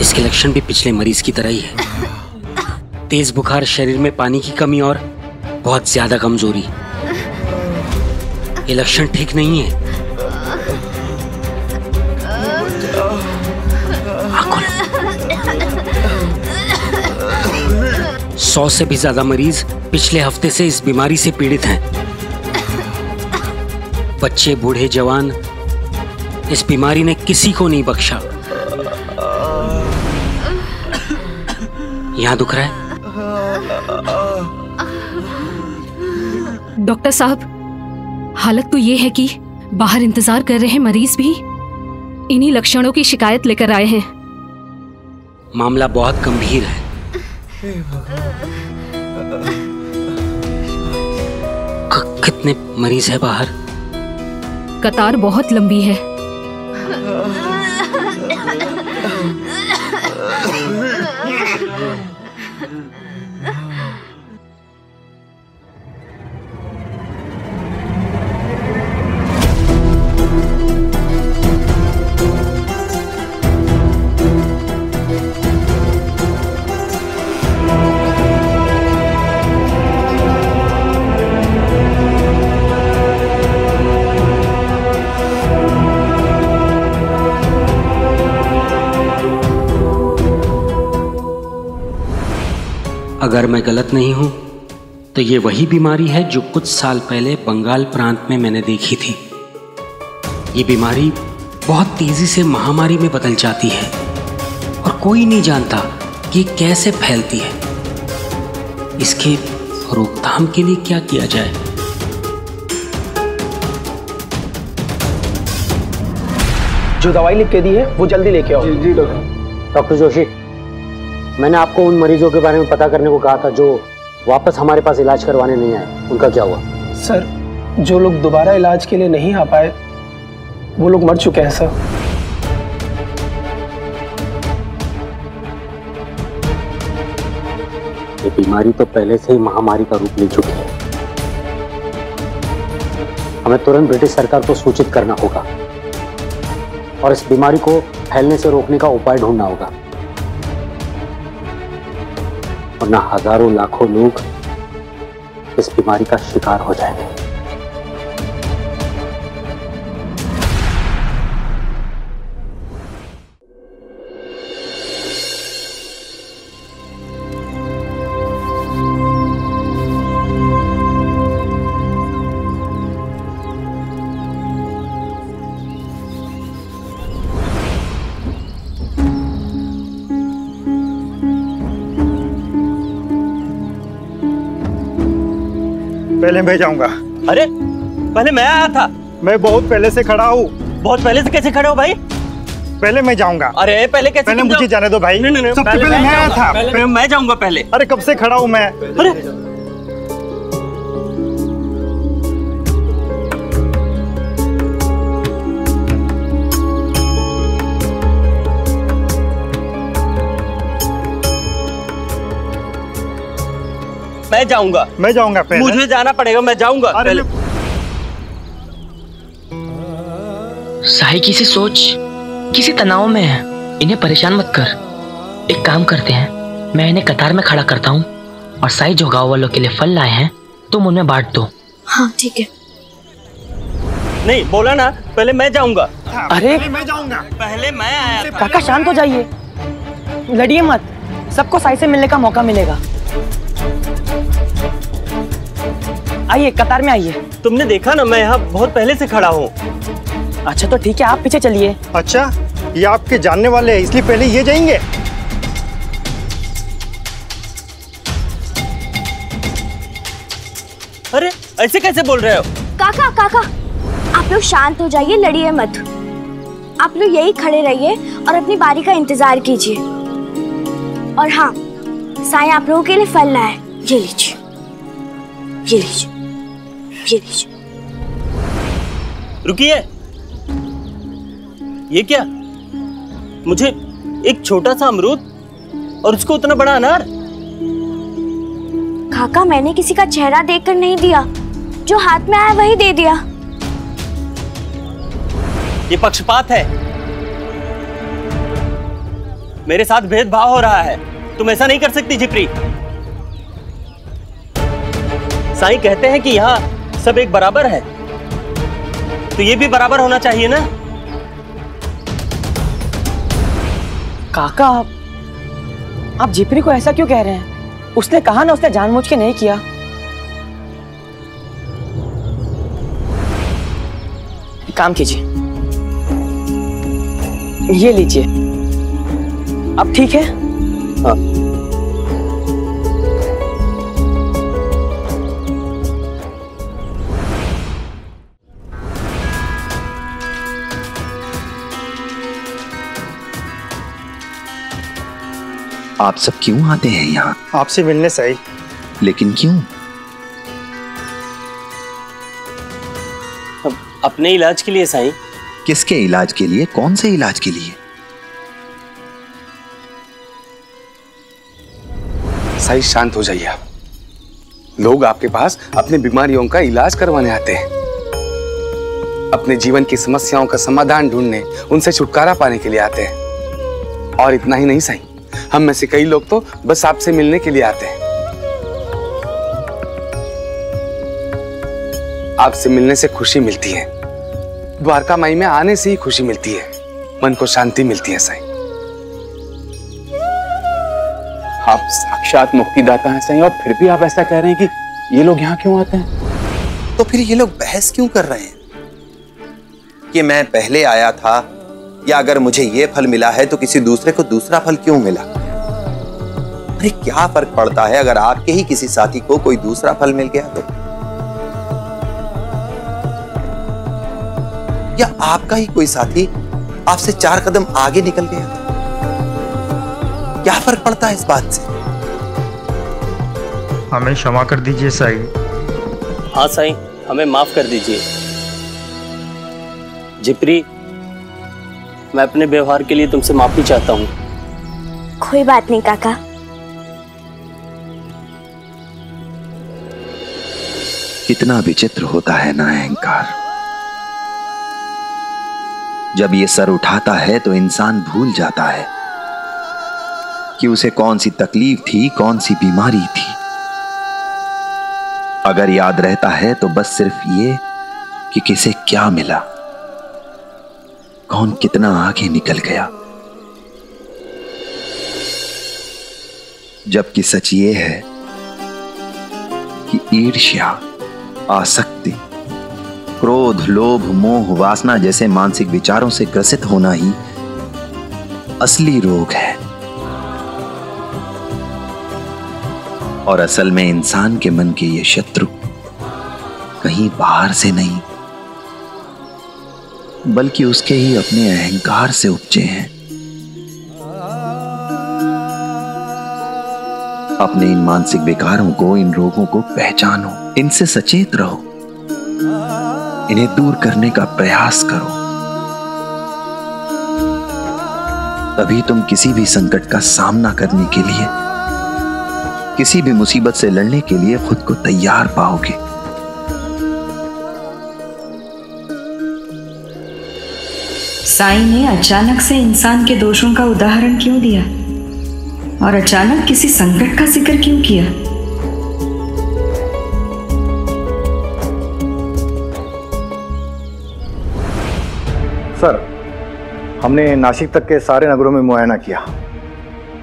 इसके लक्षण भी पिछले मरीज़ की तरह ही है। तेज बुखार शरीर में पानी की कमी और बहुत ज़्यादा कमज़ोरी। ये लक्षण ठीक नहीं है। सौ से भी ज़्यादा मरीज़ पिछले हफ़्ते से इस बीमारी से पीड़ित हैं। बच्चे बूढ़े जवान इस बीमारी ने किसी को नहीं बख्शा। यहाँ दुख रहा है? डॉक्टर साहब हालत तो ये है कि बाहर इंतज़ार कर रहे मरीज़ भी इन्हीं लक्षणों की शिकायत लेकर आए हैं। मामला बहुत गंभीर है। कितने मरीज़ है बाहर? कतार बहुत लंबी है। अगर मैं गलत नहीं हूँ तो ये वही बीमारी है जो कुछ साल पहले बंगाल प्रांत में मैंने देखी थी। ये बीमारी बहुत तेज़ी से महामारी में बदल जाती है और कोई नहीं जानता कि कैसे फैलती है। इसके रोकथाम के लिए क्या किया जाए? जो दवाई लिख के दी है वो जल्दी लेके आओ। जी डॉक्टर। डॉक्टर जोशी मैंने आपको उन मरीजों के बारे में पता करने को कहा था जो वापस हमारे पास इलाज करवाने नहीं आए। उनका क्या हुआ? सर जो लोग दोबारा इलाज के लिए नहीं आ पाए वो लोग मर चुके हैं सर। ये बीमारी तो पहले से ही महामारी का रूप ले चुकी है। हमें तुरंत ब्रिटिश सरकार को सूचित करना होगा और इस बीमारी को फैलने से रोकने का उपाय ढूंढना होगा। वरना हज़ारों लाखों लोग इस बीमारी का शिकार हो जाएँगे। पहले मैं जाऊँगा अरे पहले मैं आया था। मैं बहुत पहले से खड़ा हूँ। बहुत पहले से कैसे खड़े हो भाई? पहले मैं जाऊँगा। अरे पहले कैसे पहले मुझे जाने दो भाई। नहीं नहीं नहीं, सबसे पहले मैं आया था। पहले मैं जाऊँगा पहले। अरे कब से खड़ा हूँ मैं? अरे मैं जाऊँगा। मैं जाऊँगा पहले मुझे जाना पड़ेगा मैं जाऊँगा। अरे पहले साही किसी सोच किसी तनाव में है। इन्हें परेशान मत कर। एक काम करते हैं। मैं इन्हें कतार में खड़ा करता हूँ और साई जो गाँव वालों के लिए फल लाए हैं। तुम उनमें बांट दो। हाँ ठीक है। नहीं बोला ना पहले मैं जाऊँगा। अरे पहले मैं जाऊँगा। पहले मैं आया था। काका शांत हो जाइए। लड़िए मत। सबको साई से मिलने का मौका मिलेगा। आइए कतार में आइए। तुमने देखा ना मैं यहाँ बहुत पहले से खड़ा हूँ। अच्छा तो ठीक है आप पीछे चलिए। अच्छा ये आपके जानने वाले हैं इसलिए पहले ये जाएँगे? अरे ऐसे कैसे बोल रहे हो? काका काका आप लोग शांत हो जाइए लड़िए मत। आप लोग यही खड़े रहिए और अपनी बारी का इंतज़ार कीजिए। और हाँ साईं आप लोगों के लिए फल लाए। ये लीजिए। ये लीजिए। ये लीजिए। रुकिए। ये क्या? मुझे एक छोटा सा अमरूद और उसको उतना बड़ा अनार? काका मैंने किसी का चेहरा देखकर नहीं दिया। जो हाथ में आया वही दे दिया। ये पक्षपात है। मेरे साथ भेदभाव हो रहा है। तुम ऐसा नहीं कर सकती जिप्री। साईं कहते हैं कि यहाँ सब एक बराबर है। तो ये भी बराबर होना चाहिए ना? काका आप आप जिपरी को ऐसा क्यों कह रहे हैं? उसने कहा ना उसने जानबूझ के नहीं किया। काम कीजिए। ये लीजिए। अब ठीक है? हाँ। आप सब क्यों आते हैं यहाँ? आपसे मिलने सही लेकिन क्यों? अपने इलाज के लिए साईं। किसके इलाज के लिए? कौन से इलाज के लिए? साई शांत हो जाइए आप। लोग आपके पास अपनी बीमारियों का इलाज करवाने आते हैं। अपने जीवन की समस्याओं का समाधान ढूँढने उनसे छुटकारा पाने के लिए आते हैं। और इतना ही नहीं सही हम में से कई लोग तो बस आपसे मिलने के लिए आते हैं। आपसे मिलने से खुशी मिलती है। द्वारका माई में आने से ही खुशी मिलती है। मन को शांति मिलती है, साईं। आप साक्षात मुक्तिदाता हैं सही और फिर भी आप ऐसा कह रहे हैं कि ये लोग यहाँ क्यों आते हैं? तो फिर ये लोग बहस क्यों कर रहे हैं? कि मैं पहले आया था या अगर मुझे ये फल मिला है तो किसी दूसरे को दूसरा फल क्यों मिला? अरे क्या फ़र्क पड़ता है अगर आपके ही किसी साथी को कोई दूसरा फल मिल गया तो? या आपका ही कोई साथी आपसे चार कदम आगे निकल गया? तो क्या फ़र्क पड़ता है इस बात से? हमें क्षमा कर दीजिए साई। हाँ साईं हमें माफ़ कर दीजिए। जिप्री मैं अपने व्यवहार के लिए तुमसे माफ़ी चाहता हूँ। कोई बात नहीं काका। कितना विचित्र होता है ना अहंकार। जब ये सर उठाता है तो इंसान भूल जाता है कि उसे कौन सी तकलीफ़ थी कौन सी बीमारी थी। अगर याद रहता है तो बस सिर्फ़ ये कि किसे क्या मिला। कौन कितना आगे निकल गया? जबकि सच ये है कि ईर्ष्या, आसक्ति, क्रोध, लोभ, मोह, वासना जैसे मानसिक विचारों से ग्रसित होना ही असली रोग है। और असल में इंसान के मन के ये शत्रु कहीं बाहर से नहीं बल्कि उसके ही अपने अहंकार से उपजे हैं। अपने इन मानसिक विकारों को, इन रोगों को पहचानो, इनसे सचेत रहो। इन्हें दूर करने का प्रयास करो। तभी तुम किसी भी संकट का सामना करने के लिए, किसी भी मुसीबत से लड़ने के लिए खुद को तैयार पाओगे। साई ने अचानक से इंसान के दोषों का उदाहरण क्यों दिया? और अचानक किसी संकट का ज़िक्र क्यों किया? सर, हमने नासिक तक के सारे नगरों में मुआयना किया।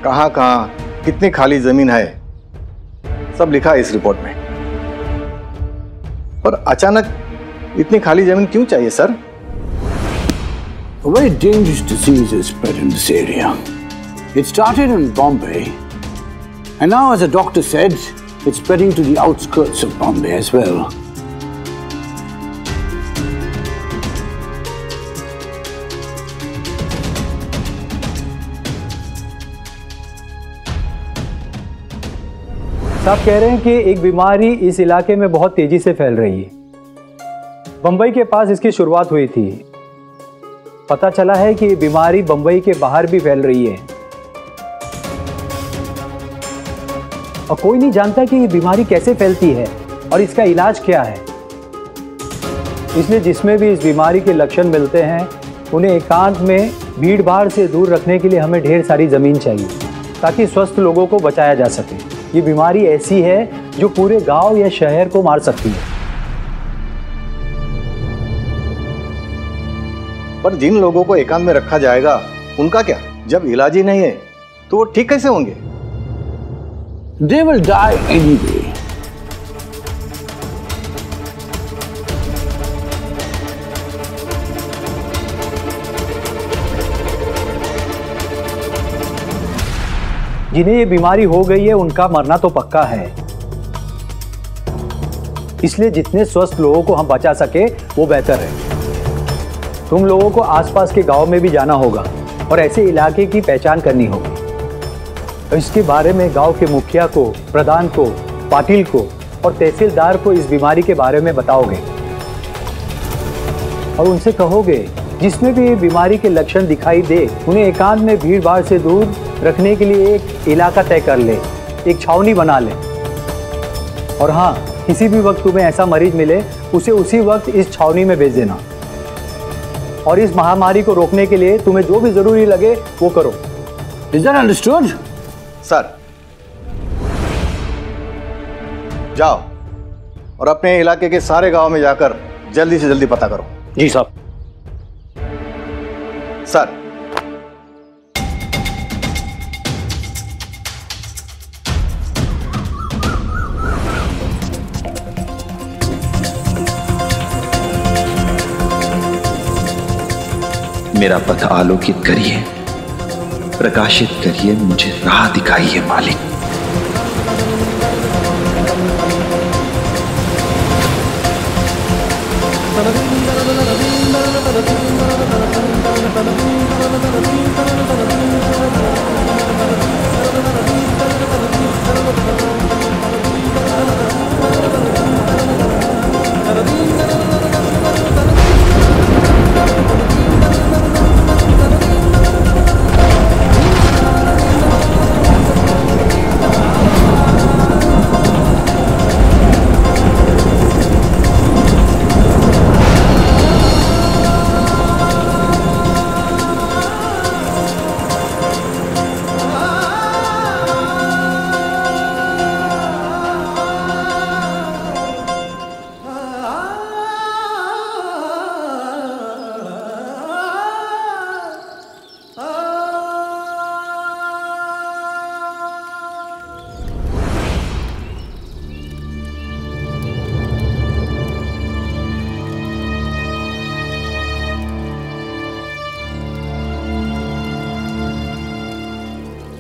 कहाँ कहाँ, कितनी खाली ज़मीन है, सब लिखा इस रिपोर्ट में। पर अचानक इतनी खाली ज़मीन क्यों चाहिए, sir? A very dangerous disease is spread in this area. It started in Bombay, and now, as the doctor said, it's spreading to the outskirts of Bombay as well. साहब कह रहे हैं कि एक बीमारी इस इलाके में बहुत तेज़ी से फैल रही है बम्बई के पास इसकी शुरुआत हुई थी पता चला है कि बीमारी बम्बई के बाहर भी फैल रही है। और कोई नहीं जानता कि ये बीमारी कैसे फैलती है और इसका इलाज क्या है। इसलिए जिसमें भी इस बीमारी के लक्षण मिलते हैं, उन्हें एकांत में भीड़ भाड़ से दूर रखने के लिए हमें ढेर सारी ज़मीन चाहिए, ताकि स्वस्थ लोगों को बचाया जा सके। ये बीमारी ऐसी है जो पूरे गाँव या शहर को मार सकती है। पर जिन लोगों को एकांत में रखा जाएगा, उनका क्या? जब इलाज ही नहीं है तो वो ठीक कैसे होंगे? They will die anyway. जिन्हें ये बीमारी हो गई है, उनका मरना तो पक्का है। इसलिए जितने स्वस्थ लोगों को हम बचा सके, वो बेहतर है। तुम लोगों को आसपास के गाँव में भी जाना होगा और ऐसे इलाके की पहचान करनी होगी। इसके बारे में गाँव के मुखिया को, प्रधान को, पाटिल को और तहसीलदार को इस बीमारी के बारे में बताओगे। और उनसे कहोगे, जिसमें भी बीमारी के लक्षण दिखाई दे, उन्हें एकांत में भीड़ भाड़ से दूर रखने के लिए एक इलाका तय कर ले, एक छावनी बना ले। और हाँ किसी भी वक्त तुम्हें ऐसा मरीज़ मिले, उसे उसी वक्त इस छावनी में भेज देना। और इस महामारी को रोकने के लिए तुम्हें जो भी ज़रूरी लगे वो करो। Is understood understood? सर जाओ और अपने इलाके के सारे गाँव में जाकर जल्दी से जल्दी पता करो। जी साहब। सर मेरा पथ आलोकित करिए प्रकाशित करिए मुझे राह दिखाइए मालिक।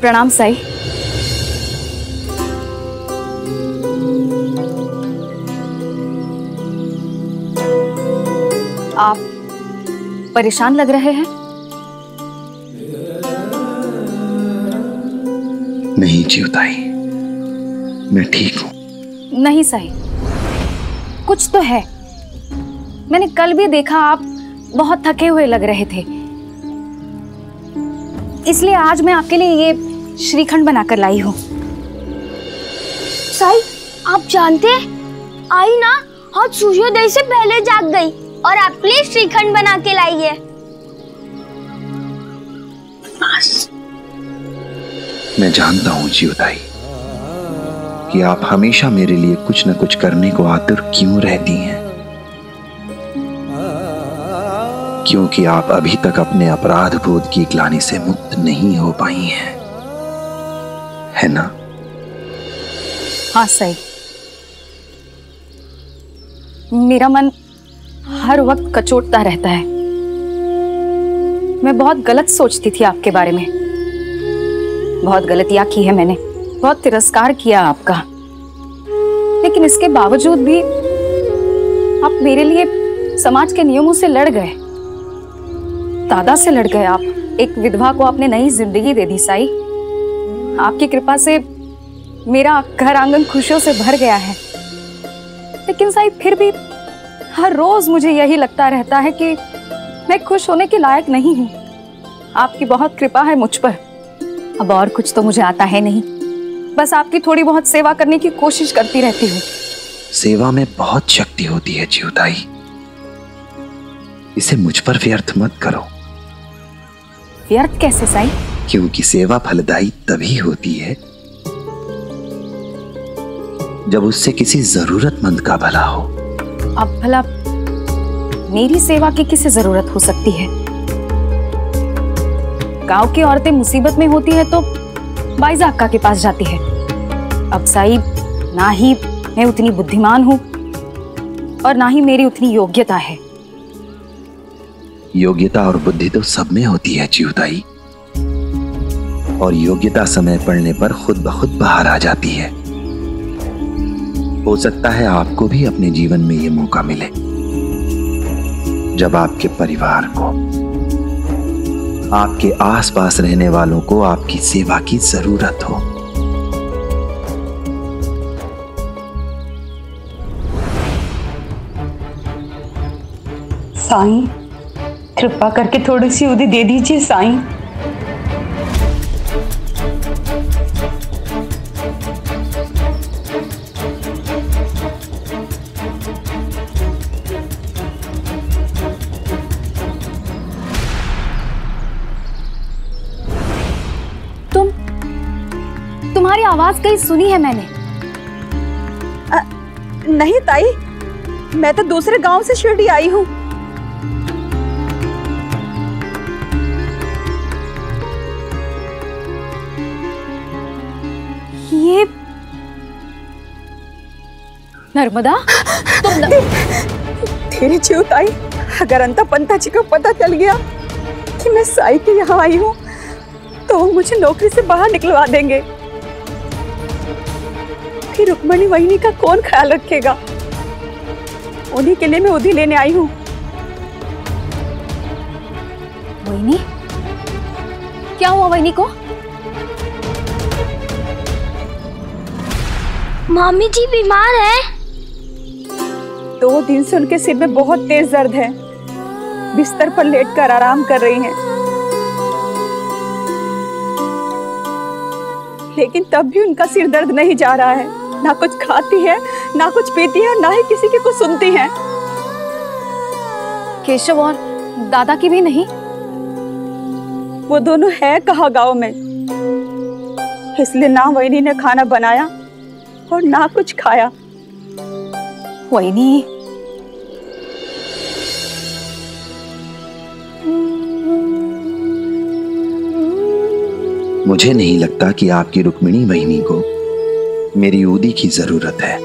प्रणाम साई। आप परेशान लग रहे हैं? नहीं जीवताई मैं ठीक हूँ। नहीं साई कुछ तो है। मैंने कल भी देखा आप बहुत थके हुए लग रहे थे। इसलिए आज मैं आपके लिए ये श्रीखंड बनाकर लाई हूँ। साई आप जानते हैं? आई ना आज सूर्योदय से पहले जाग गई और आपके लिए श्रीखंड बना के लाई है। मैं जानता हूँ जीवताई कि आप हमेशा मेरे लिए कुछ न कुछ करने को आतुर क्यों रहती हैं। क्योंकि आप अभी तक अपने अपराध बोध की ग्लानि से मुक्त नहीं हो पाई हैं। है ना? हाँ सही। मेरा मन हर वक्त कचोटता रहता है। मैं बहुत गलत सोचती थी आपके बारे में। बहुत गलतियाँ की है मैंने। बहुत तिरस्कार किया आपका। लेकिन इसके बावजूद भी आप मेरे लिए समाज के नियमों से लड़ गए। दादा से लड़ गए आप। एक विधवा को आपने नई ज़िंदगी दे दी, साई। आपकी कृपा से मेरा घर आँगन खुशियों से भर गया है। लेकिन साई फिर भी हर रोज मुझे यही लगता रहता है कि मैं खुश होने के लायक नहीं हूँ। आपकी बहुत कृपा है मुझ पर। अब और कुछ तो मुझे आता है नहीं। बस आपकी थोड़ी बहुत सेवा करने की कोशिश करती रहती हूँ। सेवा में बहुत शक्ति होती है जीवदाई इसे मुझ पर व्यर्थ मत करो। व्यर्थ कैसे साई क्योंकि सेवा फलदायी तभी होती है जब उससे किसी जरूरतमंद का भला हो। अब भला मेरी सेवा की किसे ज़रूरत हो सकती है? गाँव की औरतें मुसीबत में होती है तो बाईजा अक्का के पास जाती है। अब साई ना ही मैं उतनी बुद्धिमान हूँ और ना ही मेरी उतनी योग्यता है। योग्यता और बुद्धि तो सब में होती है जीवदाई और योग्यता समय पड़ने पर खुद ब खुद बाहर आ जाती है। हो सकता है आपको भी अपने जीवन में ये मौका मिले। जब आपके परिवार को, आपके आसपास रहने वालों को आपकी सेवा की ज़रूरत हो। साईं, कृपा करके थोड़ी सी उदी दे दीजिए, साईं। कहीं सुनी है मैंने। आ, नहीं ताई मैं तो दूसरे गाँव से शिरडी आई हूँ। ये नर्मदा तुम न... तेरी जीव ताई अगर अंता पंता जी को पता चल गया कि मैं साई के यहाँ आई हूँ तो वो मुझे नौकरी से बाहर निकलवा देंगे। फिर रुक्मणी वहिनी का कौन ख्याल रखेगा? उन्हीं के लिए मैं उधी लेने आई हूँ। वहिनी? क्या हुआ वहिनी को? मामी जी बीमार है। दो दिन से उनके सिर में बहुत तेज दर्द है। बिस्तर पर लेटकर आराम कर रही हैं। लेकिन तब भी उनका सिर दर्द नहीं जा रहा है। ना कुछ खाती है ना कुछ पीती है और ना ही किसी की कुछ सुनती है। केशव और दादा की भी नहीं? वो दोनों है कहा गाँव में? इसलिए ना वहीनी ने खाना बनाया और ना कुछ खाया। वहीनी? मुझे नहीं लगता कि आपकी रुक्मिणी बहिनी को मेरी ऊदी की ज़रूरत है।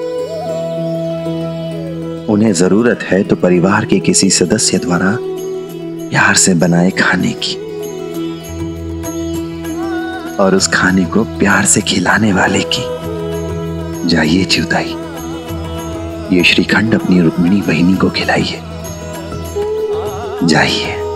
उन्हें ज़रूरत है तो परिवार के किसी सदस्य द्वारा प्यार से बनाए खाने की। और उस खाने को प्यार से खिलाने वाले की। जाइए चिवताई ये श्रीखंड अपनी रुक्मिणी बहिनी को खिलाइए। जाइए।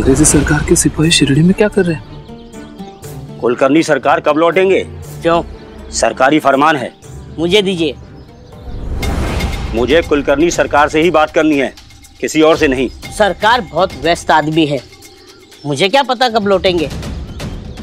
अंग्रेज़ी सरकार के सिपाही शिरडी में क्या कर रहे हैं? कुलकर्णी सरकार कब लौटेंगे? क्यों? सरकारी फरमान है। मुझे दीजिए। मुझे कुलकर्णी सरकार से ही बात करनी है किसी और से नहीं। सरकार बहुत व्यस्त आदमी है। मुझे क्या पता कब लौटेंगे?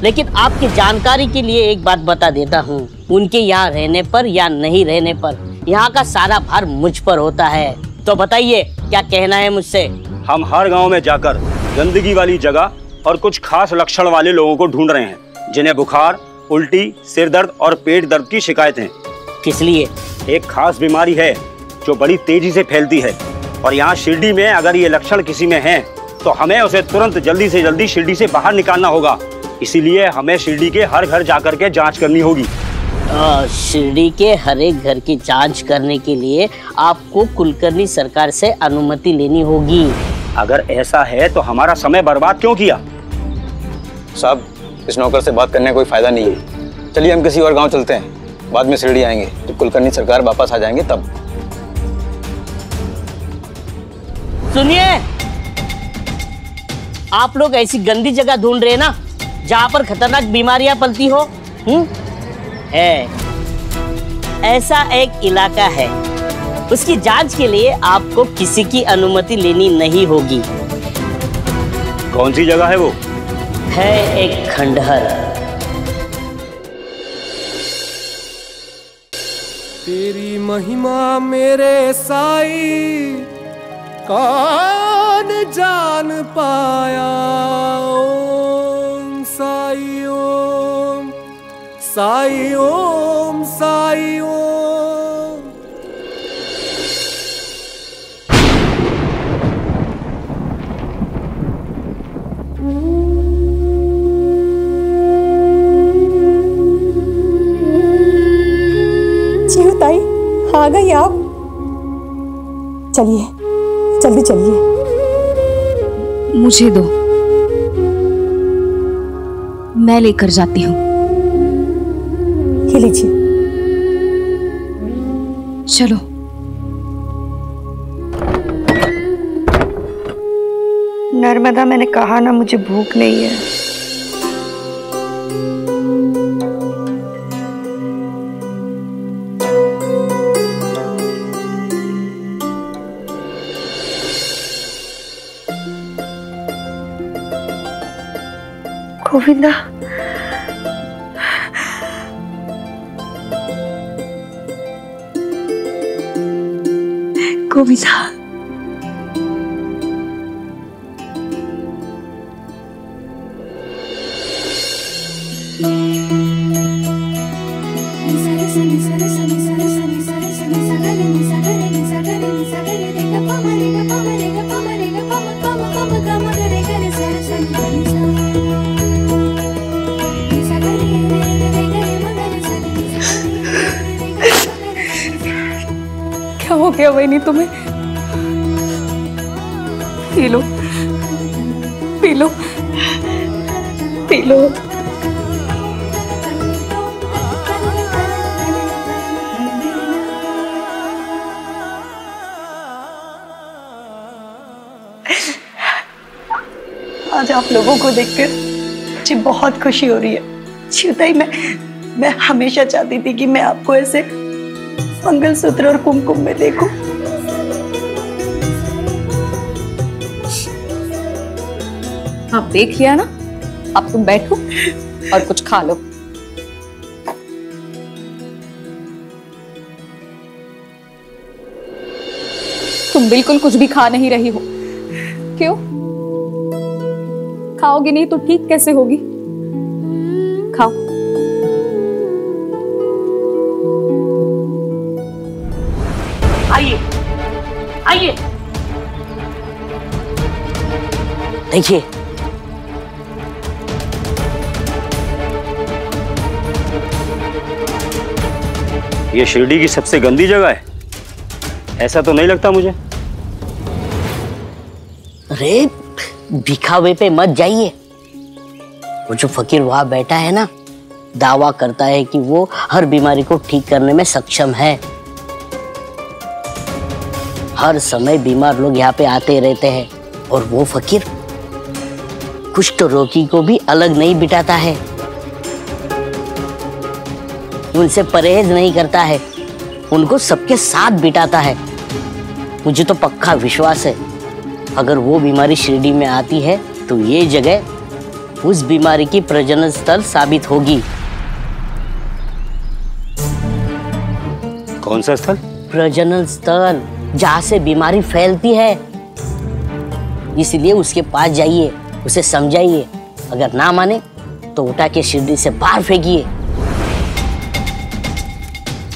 लेकिन आपकी जानकारी के लिए एक बात बता देता हूँ। उनके यहाँ रहने पर या नहीं रहने पर यहाँ का सारा भार मुझ पर होता है। तो बताइए क्या कहना है मुझसे? हम हर गाँव में जाकर गंदगी वाली जगह और कुछ खास लक्षण वाले लोगों को ढूंढ रहे हैं जिन्हें बुखार उल्टी सिर दर्द और पेट दर्द की शिकायतें किस लिए? एक खास बीमारी है जो बड़ी तेज़ी से फैलती है। और यहाँ शिरडी में अगर ये लक्षण किसी में हैं तो हमें उसे तुरंत जल्दी से जल्दी शिरडी से बाहर निकालना होगा। इसीलिए हमें शिरडी के हर घर जाकर के जाँच करनी होगी। शिरडी के हर एक घर की जाँच करने के लिए आपको कुलकर्णी सरकार से अनुमति लेनी होगी। अगर ऐसा है तो हमारा समय बर्बाद क्यों किया? साहब इस नौकर से बात करने का कोई फ़ायदा नहीं है। चलिए हम किसी और गाँव चलते हैं। बाद में शिरडी आएँगे। जब कुलकर्णी सरकार वापस आ जाएँगे तब। सुनिए आप लोग ऐसी गंदी जगह ढूंढ रहे हैं ना जहाँ पर खतरनाक बीमारियाँ पलती हो हम्म? है। ऐसा एक इलाका है। उसकी जाँच के लिए आपको किसी की अनुमति लेनी नहीं होगी। कौन सी जगह है वो? है एक खंडहर। तेरी महिमा मेरे साई कौन जान पाया? ओम साई ओम साई ओम साई ओम आ गई आप। चलिए जल्दी चलिए। मुझे दो। मैं लेकर जाती हूँ। ये लीजिए। चलो। नर्मदा मैंने कहा ना मुझे भूख नहीं है। गोविंदा गोविंदा क्या देखकर मुझे बहुत खुशी हो रही है। चिवताई मैं मैं हमेशा चाहती थी कि मैं आपको ऐसे मंगलसूत्र और कुमकुम में देखूँ। आप देख लिया ना? अब तुम बैठो और कुछ खा लो। तुम बिल्कुल कुछ भी खा नहीं रही हो। क्यों? खाओगी नहीं तो ठीक कैसे होगी? खाओ। आइए। आइए। देखिए। ये शिरडी की सबसे गंदी जगह है। ऐसा तो नहीं लगता मुझे। अरे दिखावे पे मत जाइए। वो जो फकीर वहाँ बैठा है ना, दावा करता है कि वो हर बीमारी को ठीक करने में सक्षम है। हर समय बीमार लोग यहाँ पे आते रहते हैं और वो फकीर कुष्ठ रोगी को भी अलग नहीं बिठाता है। उनसे परहेज नहीं करता है, उनको सबके साथ बिठाता है। मुझे तो पक्का विश्वास है अगर वो बीमारी शिरडी में आती है तो ये जगह उस बीमारी की प्रजनन स्थल साबित होगी। कौन सा स्थल? प्रजनन स्थल जहाँ से बीमारी फैलती है। इसलिए उसके पास जाइए उसे समझाइए। अगर ना माने तो उठा के शिरडी से बाहर फेंकिए।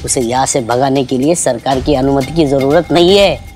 उसे यहाँ से भगाने के लिए सरकार की अनुमति की ज़रूरत नहीं है।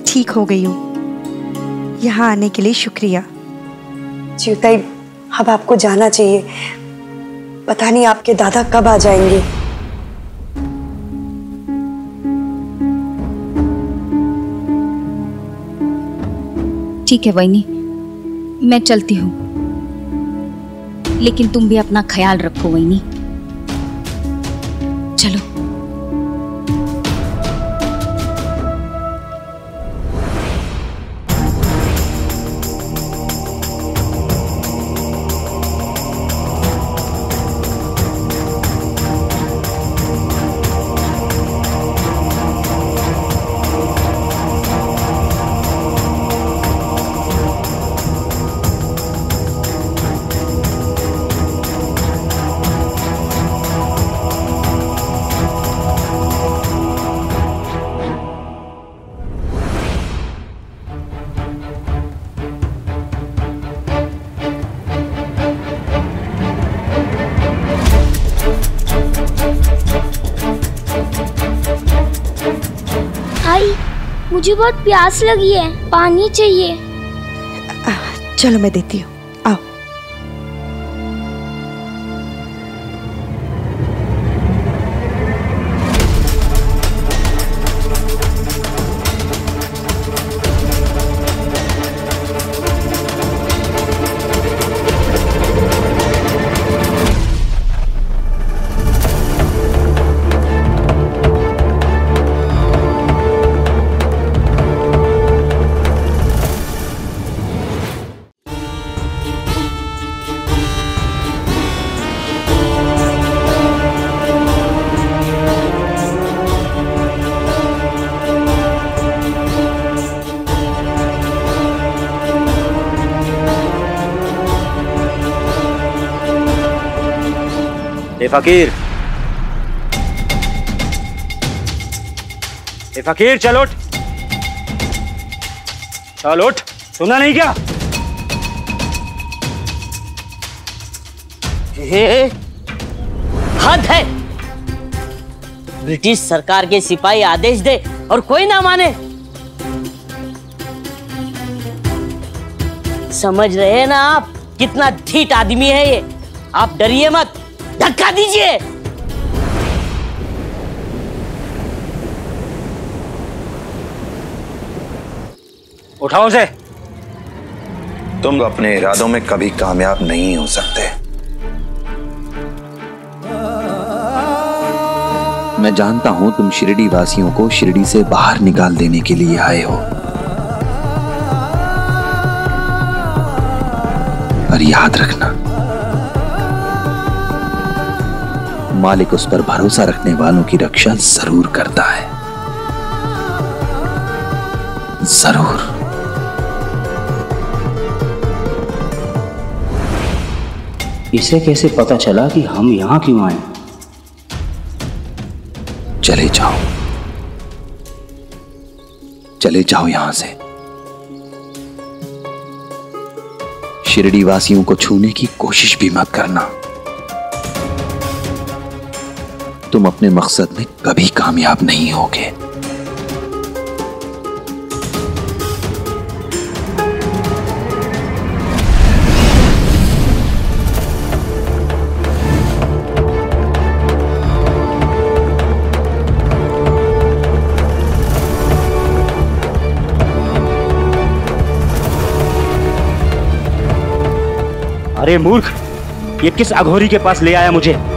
मैं ठीक हो गई हूँ। यहाँ आने के लिए शुक्रिया। चिवताई अब आपको जाना चाहिए। पता नहीं आपके दादा कब आ जाएँगे। ठीक है वहीनी मैं चलती हूँ। लेकिन तुम भी अपना ख्याल रखो वहीनी। चलो। बहुत प्यास लगी है। पानी चाहिए। चलो मैं देती हूँ। फकीर। ए, फकीर, चल उठ। चल उठ। सुना नहीं क्या? ये हद है। ब्रिटिश सरकार के सिपाही आदेश दे और कोई ना माने। समझ रहे हैं ना आप? कितना ढीठ आदमी है ये। आप डरिए मत। धक्का दीजिए उठाओ उसे। तुम अपने इरादों में कभी कामयाब नहीं हो सकते। मैं जानता हूँ तुम शिरडी वासियों को शिरडी से बाहर निकाल देने के लिए आए हो। पर याद रखना मालिक उस पर भरोसा रखने वालों की रक्षा ज़रूर करता है। ज़रूर। इसे कैसे पता चला कि हम यहाँ क्यों आए? चले जाओ। चले जाओ यहाँ से। शिरडी वासियों को छूने की कोशिश भी मत करना। तुम अपने मकसद में कभी कामयाब नहीं होगे। अरे मूर्ख, ये किस अघोरी के पास ले आया मुझे?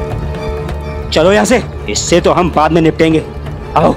चलो यहाँ से। इससे तो हम बाद में निपटेंगे। आओ।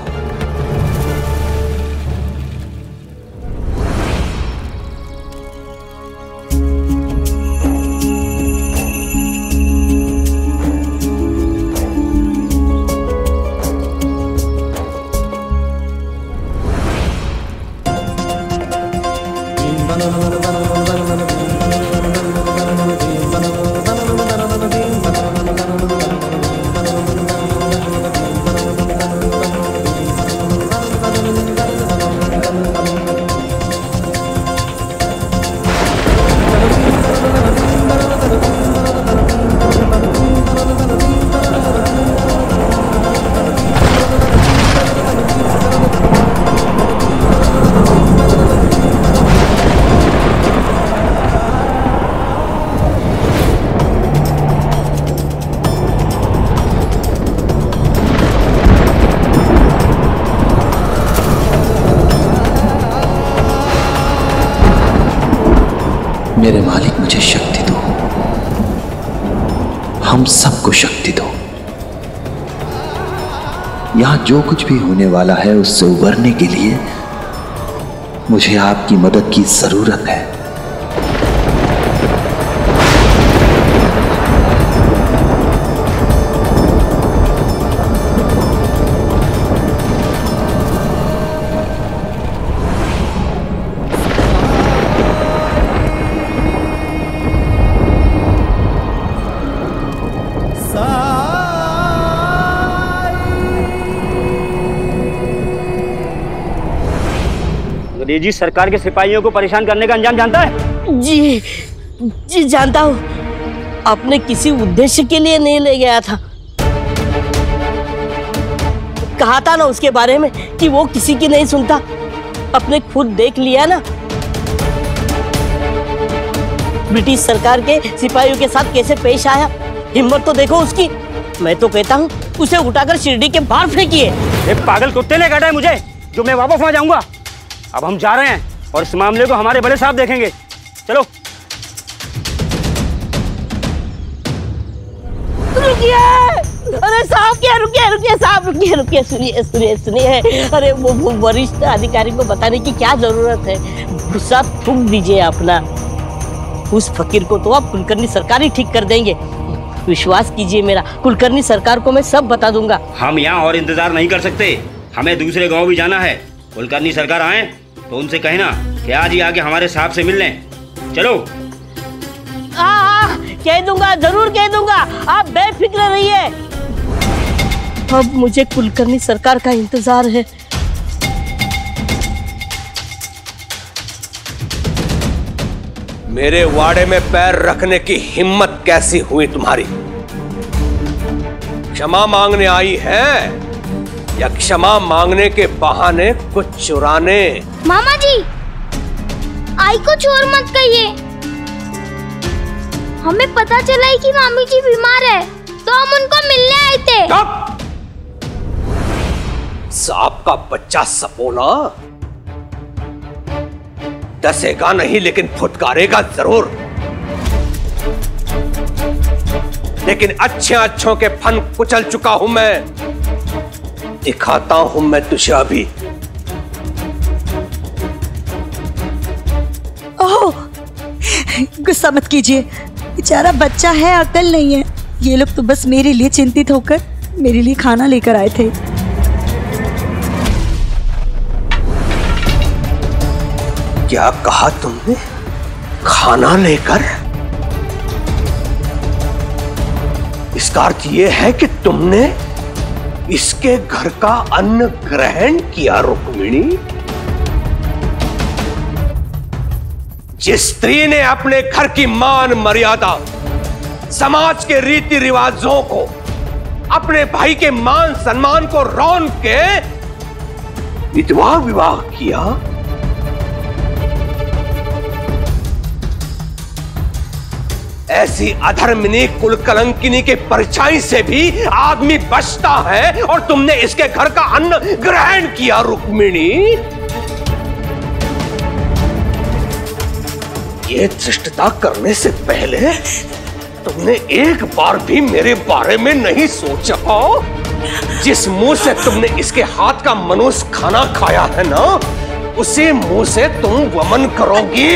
मेरे मालिक, मुझे शक्ति दो। हम सबको शक्ति दो। यहाँ जो कुछ भी होने वाला है, उससे उबरने के लिए मुझे आपकी मदद की ज़रूरत है। अंग्रेज़ी सरकार के सिपाहियों को परेशान करने का अंजाम जानता है? जी जी जानता हूँ। आपने किसी उद्देश्य के लिए नहीं ले गया था। कहा था ना उसके बारे में कि वो किसी की नहीं सुनता। अपने खुद देख लिया ना। ब्रिटिश सरकार के सिपाहियों के साथ कैसे पेश आया? हिम्मत तो देखो उसकी। मैं तो कहता हूँ उसे उठाकर शिरडी के बाहर फेंकिए। ये पागल कुत्ते ने काटा है मुझे जो मैं वापस वहाँ जाऊँगा। अब हम जा रहे हैं और इस मामले को हमारे बड़े साहब देखेंगे। चलो। रुकिए। अरे साहब क्या रुकिए रुकिए साहब रुकिए रुकिए सुनिए सुनिए सुनिए। अरे वो, वो वरिष्ठ अधिकारी को बताने की क्या ज़रूरत है? गुस्सा थूक दीजिए अपना। उस फकीर को तो आप कुलकर्णी सरकार ही ठीक कर देंगे। विश्वास कीजिए मेरा कुलकर्णी सरकार को मैं सब बता दूँगा। हम यहाँ और इंतज़ार नहीं कर सकते। हमें दूसरे गाँव भी जाना है। कुलकर्णी सरकार आए तो उनसे कहना कि आज ही आके हमारे साहब से मिल लें। चलो। आ, आ, कह दूँगा ज़रूर कह दूँगा। आप बेफिक्र रहिए। अब मुझे कुलकर्णी सरकार का इंतज़ार है। मेरे वाड़े में पैर रखने की हिम्मत कैसी हुई तुम्हारी? क्षमा मांगने आई है। या क्षमा मांगने के बहाने कुछ चुराने। मामा जी आई को चोर मत कहिए। हमें पता चला है कि मामी जी बीमार है तो हम उनको मिलने आए थे। सांप का बच्चा सपोना। डसेगा नहीं लेकिन फुटकारेगा ज़रूर। लेकिन अच्छे अच्छों के फन कुचल चुका हूँ मैं। दिखाता हूँ मैं तुझे अभी। ओह गुस्सा मत कीजिए। बेचारा बच्चा है अकल नहीं है। ये लोग तो बस मेरे लिए चिंतित होकर मेरे लिए खाना लेकर आए थे। क्या कहा तुमने? खाना लेकर? इसका अर्थ यह है कि तुमने इसके घर का अन्न ग्रहण किया, रुक्मिणी। जिस स्त्री ने अपने घर की मान मर्यादा, समाज के रीति रिवाजों को, अपने भाई के मान सम्मान को रौन के विधवा विवाह किया ऐसी अधर्मिनी कुलकलंकिनी के परछाई से भी आदमी बचता है और तुमने इसके घर का अन्न ग्रहण किया, रुक्मिणी। ये धृष्टता करने से पहले तुमने एक बार भी मेरे बारे में नहीं सोचा। जिस मुँह से तुमने इसके हाथ का मनुष्य खाना खाया है ना, उसी मुँह से तुम वमन करोगी।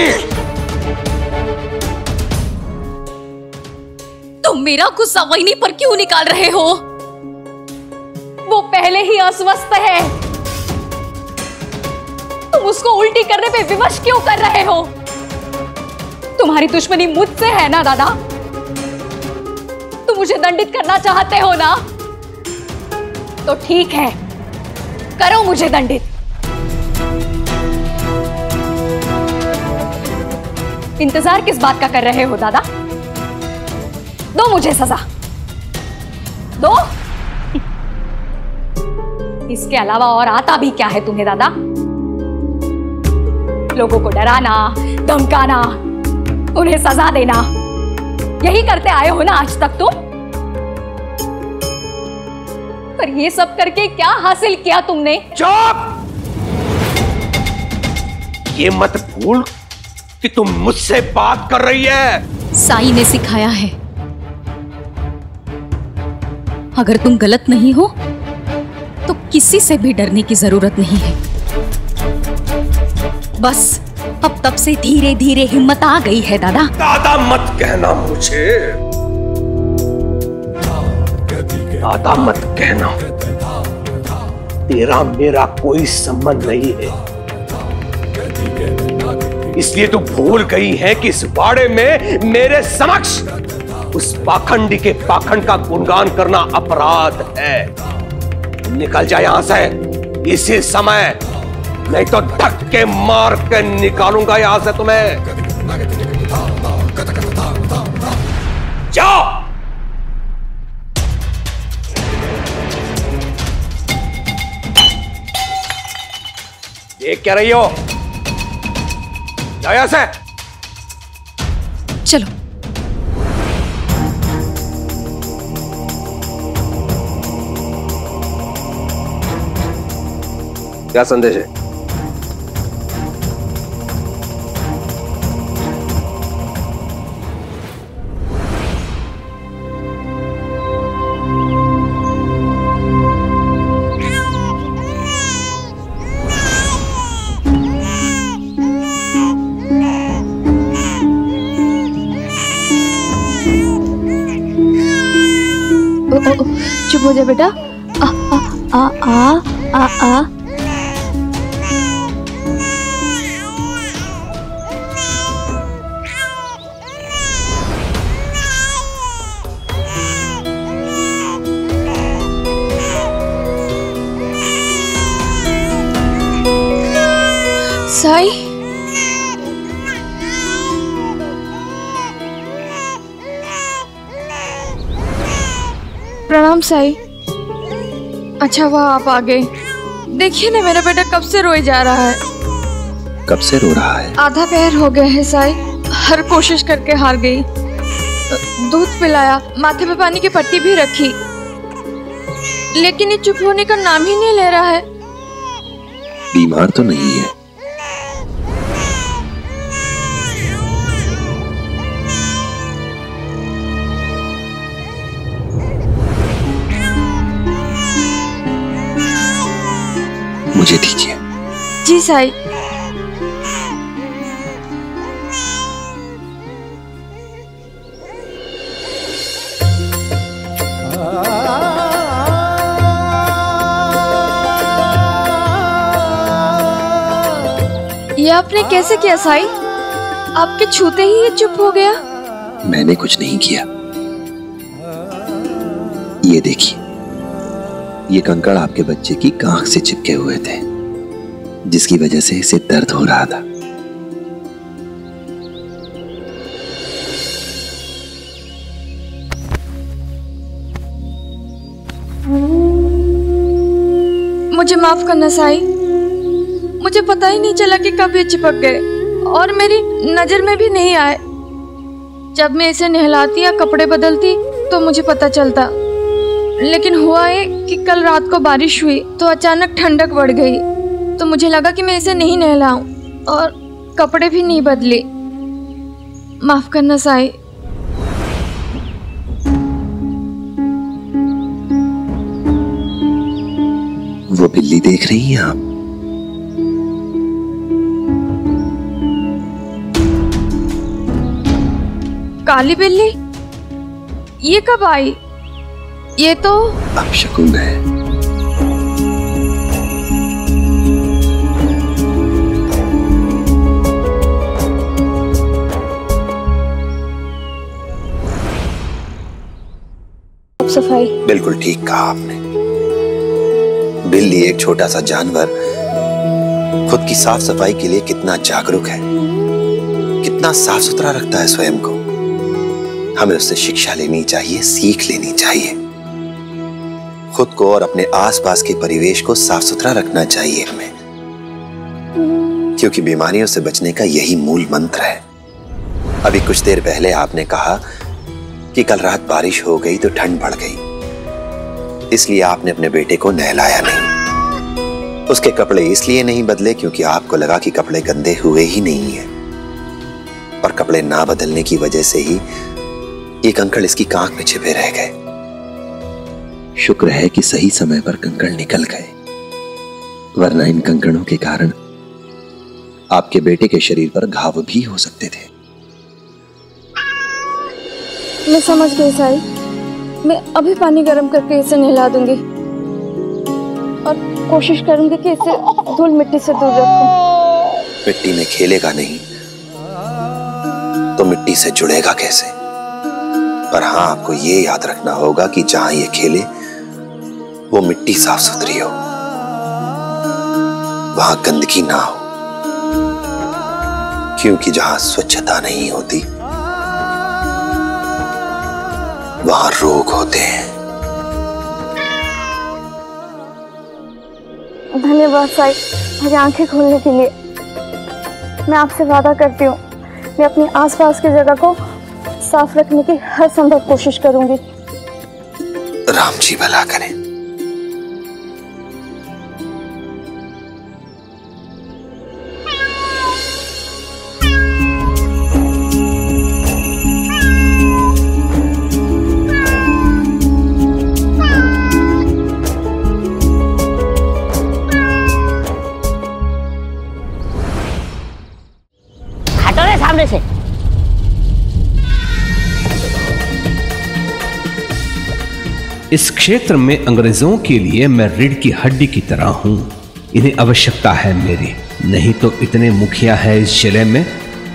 मेरा गुस्सा वहीनी पर क्यों निकाल रहे हो? वो पहले ही अस्वस्थ है। तुम उसको उल्टी करने पे विवश क्यों कर रहे हो? तुम्हारी दुश्मनी मुझसे है ना, दादा? तुम मुझे दंडित करना चाहते हो ना? तो ठीक है, करो मुझे दंडित। इंतज़ार किस बात का कर रहे हो, दादा? दो मुझे सजा। दो? इसके अलावा और आता भी क्या है तुम्हें दादा? लोगों को डराना धमकाना उन्हें सजा देना। यही करते आए हो ना आज तक तुम? पर ये सब करके क्या हासिल किया तुमने? चुप! ये मत भूल कि तुम मुझसे बात कर रही है। साई ने सिखाया है अगर तुम गलत नहीं हो तो किसी से भी डरने की ज़रूरत नहीं है। बस, अब तब से धीरे धीरे हिम्मत आ गई है, दादा। दादा, मत कहना मुझे। दादा, मत कहना। तेरा मेरा कोई संबंध नहीं है। इसलिए तू भूल गई है कि इस बाड़े में मेरे समक्ष उस पाखंडी के पाखंड का गुणगान करना अपराध है। निकल जा यहाँ से। इसी समय नहीं तो धक्के मार के निकालूँगा यहाँ से तुम्हें। जाओ। देख क्या रही हो? जाओ यहाँ से। क्या संदेश है? चुप हो जा बेटा। आ आ आ आ आ आ साई प्रणाम साई। अच्छा वाह आप आ गए देखिए ना मेरा बेटा कब से रोए जा रहा है। कब से रो रहा है? आधा पैर हो गया है साई। हर कोशिश करके हार गई। दूध पिलाया माथे पे पानी की पट्टी भी रखी। लेकिन ये चुप होने का नाम ही नहीं ले रहा है। बीमार तो नहीं है। मुझे दीजिए। जी साई। ये आपने कैसे किया साई? आपके छूते ही ये चुप हो गया? मैंने कुछ नहीं किया। ये देखिए। ये कंकड़ आपके बच्चे की कांख से चिपके हुए थे, जिसकी वजह से इसे दर्द हो रहा था। मुझे माफ़ करना, साई। मुझे पता ही नहीं चला कि कब ये चिपक गए, और मेरी नज़र में भी नहीं आए। जब मैं इसे नहलाती या कपड़े बदलती तो मुझे पता चलता। लेकिन हुआ है कि कल रात को बारिश हुई तो अचानक ठंडक बढ़ गई। तो मुझे लगा कि मैं इसे नहीं नहलाऊं और कपड़े भी नहीं बदले। माफ़ करना साई। वो बिल्ली देख रही हैं आप? काली बिल्ली? ये कब आई? ये तो अब शकुन है। सफ़ाई। बिल्कुल ठीक कहा आपने। बिल्ली एक छोटा सा जानवर खुद की साफ़ सफ़ाई के लिए कितना जागरूक है। कितना साफ़ सुथरा रखता है स्वयं को। हमें उससे शिक्षा लेनी चाहिए सीख लेनी चाहिए। खुद को और अपने आसपास के परिवेश को साफ़ सुथरा रखना चाहिए हमें। क्योंकि बीमारियों से बचने का यही मूल मंत्र है। अभी कुछ देर पहले आपने कहा कि कल रात बारिश हो गई तो ठंड बढ़ गई। इसलिए आपने अपने बेटे को नहलाया नहीं। उसके कपड़े इसलिए नहीं बदले क्योंकि आपको लगा कि कपड़े गंदे हुए ही नहीं है। और कपड़े ना बदलने की वजह से ही ये कंकड़ इसकी कांख में छिपे रह गए। शुक्र है कि सही समय पर कंकड़ निकल गए। वरना इन कंकड़ों के कारण आपके बेटे के शरीर पर घाव भी हो सकते थे। मैं समझ गई साई। मैं अभी पानी गर्म करके इसे नहला दूँगी। और कोशिश करूँगी कि इसे धूल मिट्टी से दूर रखूँ। मिट्टी में खेलेगा नहीं तो मिट्टी से जुड़ेगा कैसे? पर हाँ आपको ये याद रखना होगा कि जहाँ ये खेले वो मिट्टी साफ़ सुथरी हो। वहाँ गंदगी ना हो। क्योंकि जहाँ स्वच्छता नहीं होती वहाँ रोग होते हैं। धन्यवाद साई मेरी आँखें खोलने के लिए। मैं आपसे वादा करती हूँ मैं अपनी आसपास की जगह को साफ़ रखने की हर संभव कोशिश करूँगी। राम जी भला करें। इस क्षेत्र में अंग्रेज़ों के लिए मैं रीढ़ की हड्डी की तरह हूँ। इन्हें आवश्यकता है मेरी। नहीं तो इतने मुखिया है इस ज़िले में।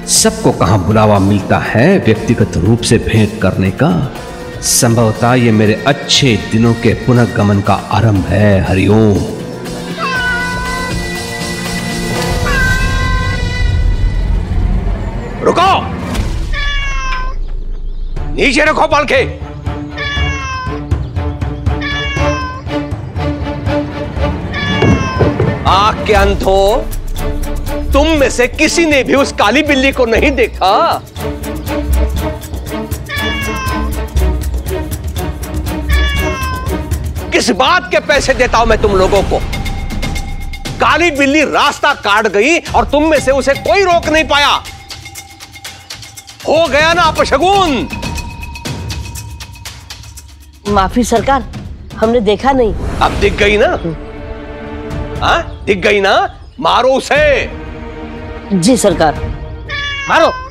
सबको कहाँ बुलावा मिलता है व्यक्तिगत रूप से भेंट करने का? संभवतः ये मेरे अच्छे दिनों के पुनर्गमन का आरंभ है, हरिओम। रुको। नीचे रखो पालखे के अंधो तुम में से किसी ने भी उस काली बिल्ली को नहीं देखा। किस बात के पैसे देता हूँ मैं तुम लोगों को? काली बिल्ली रास्ता काट गई और तुम में से उसे कोई रोक नहीं पाया। हो गया ना अपशगुन। माफ़ी सरकार हमने देखा नहीं। अब दिख गई ना? हाँ? दिख गई ना? मारो उसे। जी सरकार। मारो।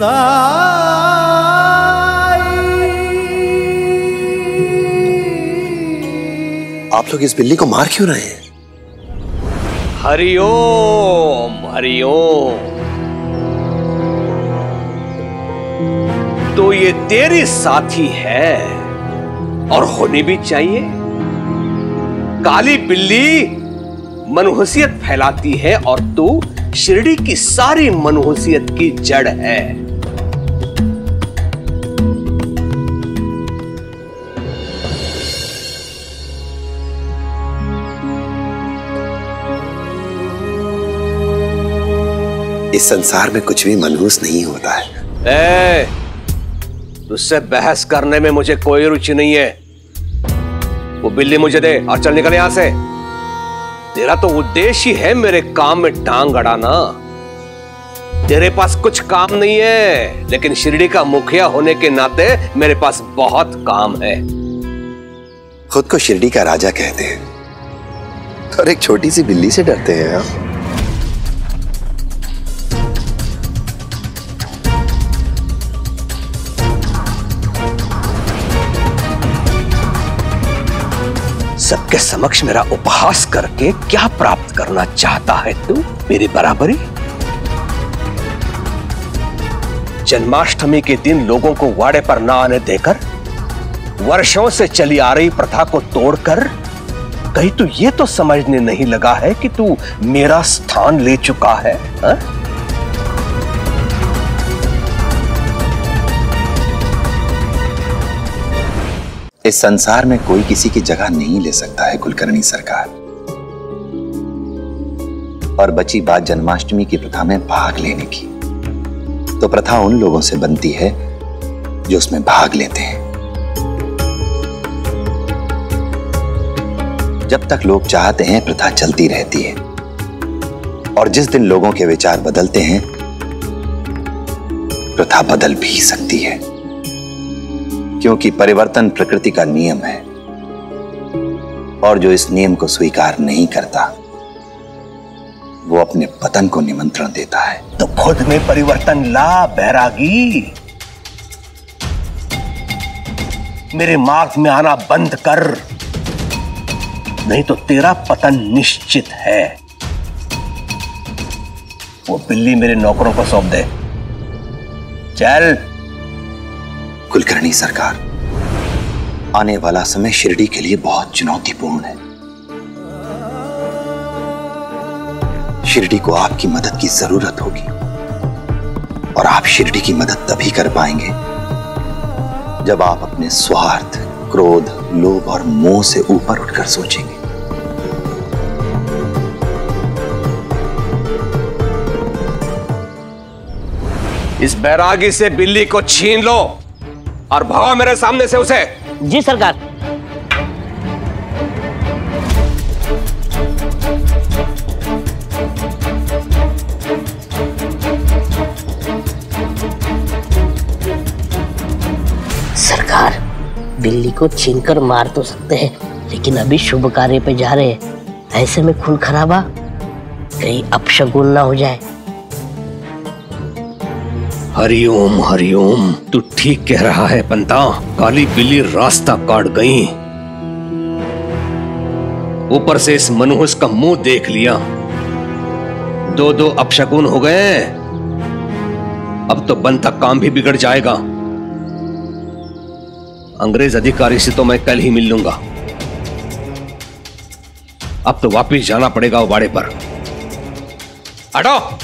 आप लोग इस बिल्ली को मार क्यों रहे हैं? हरिओम हरिओम। तो ये तेरी साथी है और होनी भी चाहिए। काली बिल्ली मनहूसियत फैलाती है और तू शिरडी की सारी मनहूसियत की जड़ है। इस संसार में कुछ भी मनहूस नहीं होता है। ए, तुझसे बहस करने में मुझे कोई रुचि नहीं है। वो बिल्ली मुझे दे और चल निकल यहाँ से। तेरा तो उद्देश्य ही है मेरे काम में टांग अड़ाना। तेरे पास कुछ काम नहीं है लेकिन शिरडी का मुखिया होने के नाते मेरे पास बहुत काम है। खुद को शिरडी का राजा कहते हैं। और एक छोटी सी बिल्ली से डरते हैं आप। सबके समक्ष मेरा उपहास करके क्या प्राप्त करना चाहता है तू, मेरी बराबरी जन्माष्टमी के दिन लोगों को वाड़े पर ना आने देकर, वर्षों से चली आ रही प्रथा को तोड़कर, कहीं तू ये तो समझने नहीं लगा है कि तू मेरा स्थान ले चुका है, हा? इस संसार में कोई किसी की जगह नहीं ले सकता है कुलकर्णी सरकार। और बची बात जन्माष्टमी की प्रथा में भाग लेने की। तो प्रथा उन लोगों से बनती है जो उसमें भाग लेते हैं। जब तक लोग चाहते हैं प्रथा चलती रहती है, और जिस दिन लोगों के विचार बदलते हैं, प्रथा बदल भी सकती है। क्योंकि परिवर्तन प्रकृति का नियम है और जो इस नियम को स्वीकार नहीं करता, वो अपने पतन को निमंत्रण देता है। तो खुद में परिवर्तन ला, बैरागी। मेरे मार्ग में आना बंद कर। नहीं तो तेरा पतन निश्चित है। वो बिल्ली मेरे नौकरों को सौंप दे। चल। कुलकर्णी सरकार, आने वाला समय शिरडी के लिए बहुत चुनौतीपूर्ण है। शिरडी को आपकी मदद की ज़रूरत होगी और आप शिरडी की मदद तभी कर पाएँगे जब आप अपने स्वार्थ, क्रोध, लोभ और मोह से ऊपर उठकर सोचेंगे। इस बैरागी से बिल्ली को छीन लो। और भागो मेरे सामने से उसे। जी सरकार। सरकार बिल्ली को छीनकर मार तो सकते हैं लेकिन अभी शुभ कार्य पे जा रहे हैं। ऐसे में खून खराबा कहीं अपशगुन ना हो जाए। हरिओम हरिओम। तू ठीक कह रहा है, पंता। काली बिल्ली रास्ता काट गई। ऊपर से इस मनहूस का मुँह देख लिया। दो दो अपशकुन हो गए। अब तो बनता काम भी बिगड़ जाएगा। अंग्रेज़ अधिकारी से तो मैं कल ही मिल लूँगा। अब तो वापिस जाना पड़ेगा उबाड़े पर। हटो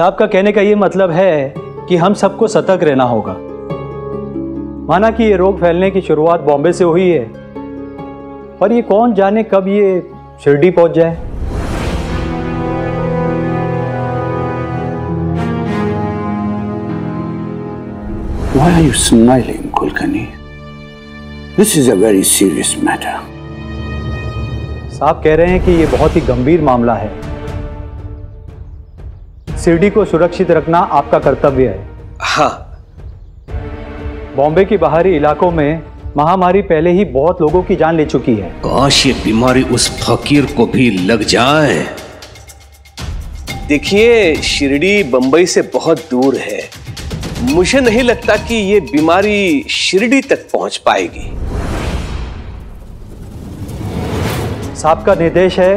साहब का कहने का ये मतलब है कि हम सबको सतर्क रहना होगा माना कि ये रोग फैलने की शुरुआत बॉम्बे से हुई है पर ये कौन जाने कब ये शिरडी पहुँच जाए Why are you smiling, Kulkarni? This is a very serious matter. साहब कह रहे हैं कि ये बहुत ही गंभीर मामला है शिरडी को सुरक्षित रखना आपका कर्तव्य है। हाँ। बॉम्बे के बाहरी इलाकों में महामारी पहले ही बहुत लोगों की जान ले चुकी है। काश ये बीमारी उस फकीर को भी लग जाए। देखिए शिरडी बंबई से बहुत दूर है। मुझे नहीं लगता कि ये बीमारी शिरडी तक पहुँच पाएगी। साहब का निर्देश है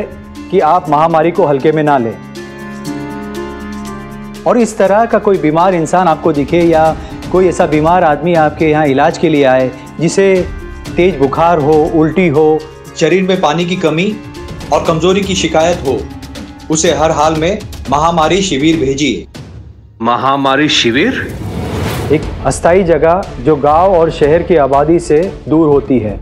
कि आप महामारी को हल्के में ना लें। और इस तरह का कोई बीमार इंसान आपको दिखे या कोई ऐसा बीमार आदमी आपके यहाँ इलाज के लिए आए जिसे तेज बुखार हो उल्टी हो शरीर में पानी की कमी और कमज़ोरी की शिकायत हो उसे हर हाल में महामारी शिविर भेजिए। महामारी शिविर? एक अस्थायी जगह जो गाँव और शहर की आबादी से दूर होती है।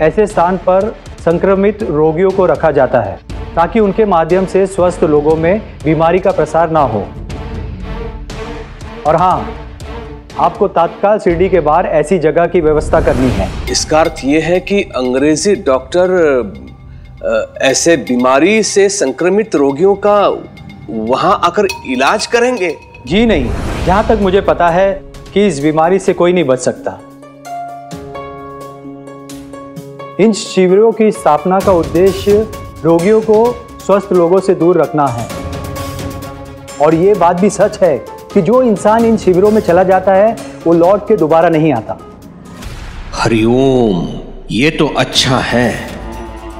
ऐसे स्थान पर संक्रमित रोगियों को रखा जाता है ताकि उनके माध्यम से स्वस्थ लोगों में बीमारी का प्रसार ना हो। और हाँ आपको तत्काल सीढ़ी के बाहर ऐसी जगह की व्यवस्था करनी है। इसका अर्थ ये है कि अंग्रेज़ी डॉक्टर ऐसे बीमारी से संक्रमित रोगियों का वहाँ आकर इलाज करेंगे? जी नहीं जहाँ तक मुझे पता है कि इस बीमारी से कोई नहीं बच सकता। इन शिविरों की स्थापना का उद्देश्य रोगियों को स्वस्थ लोगों से दूर रखना है। और ये बात भी सच है कि जो इंसान इन शिविरों में चला जाता है, वो लौट के दोबारा नहीं आता। हरिओम, ये तो अच्छा है।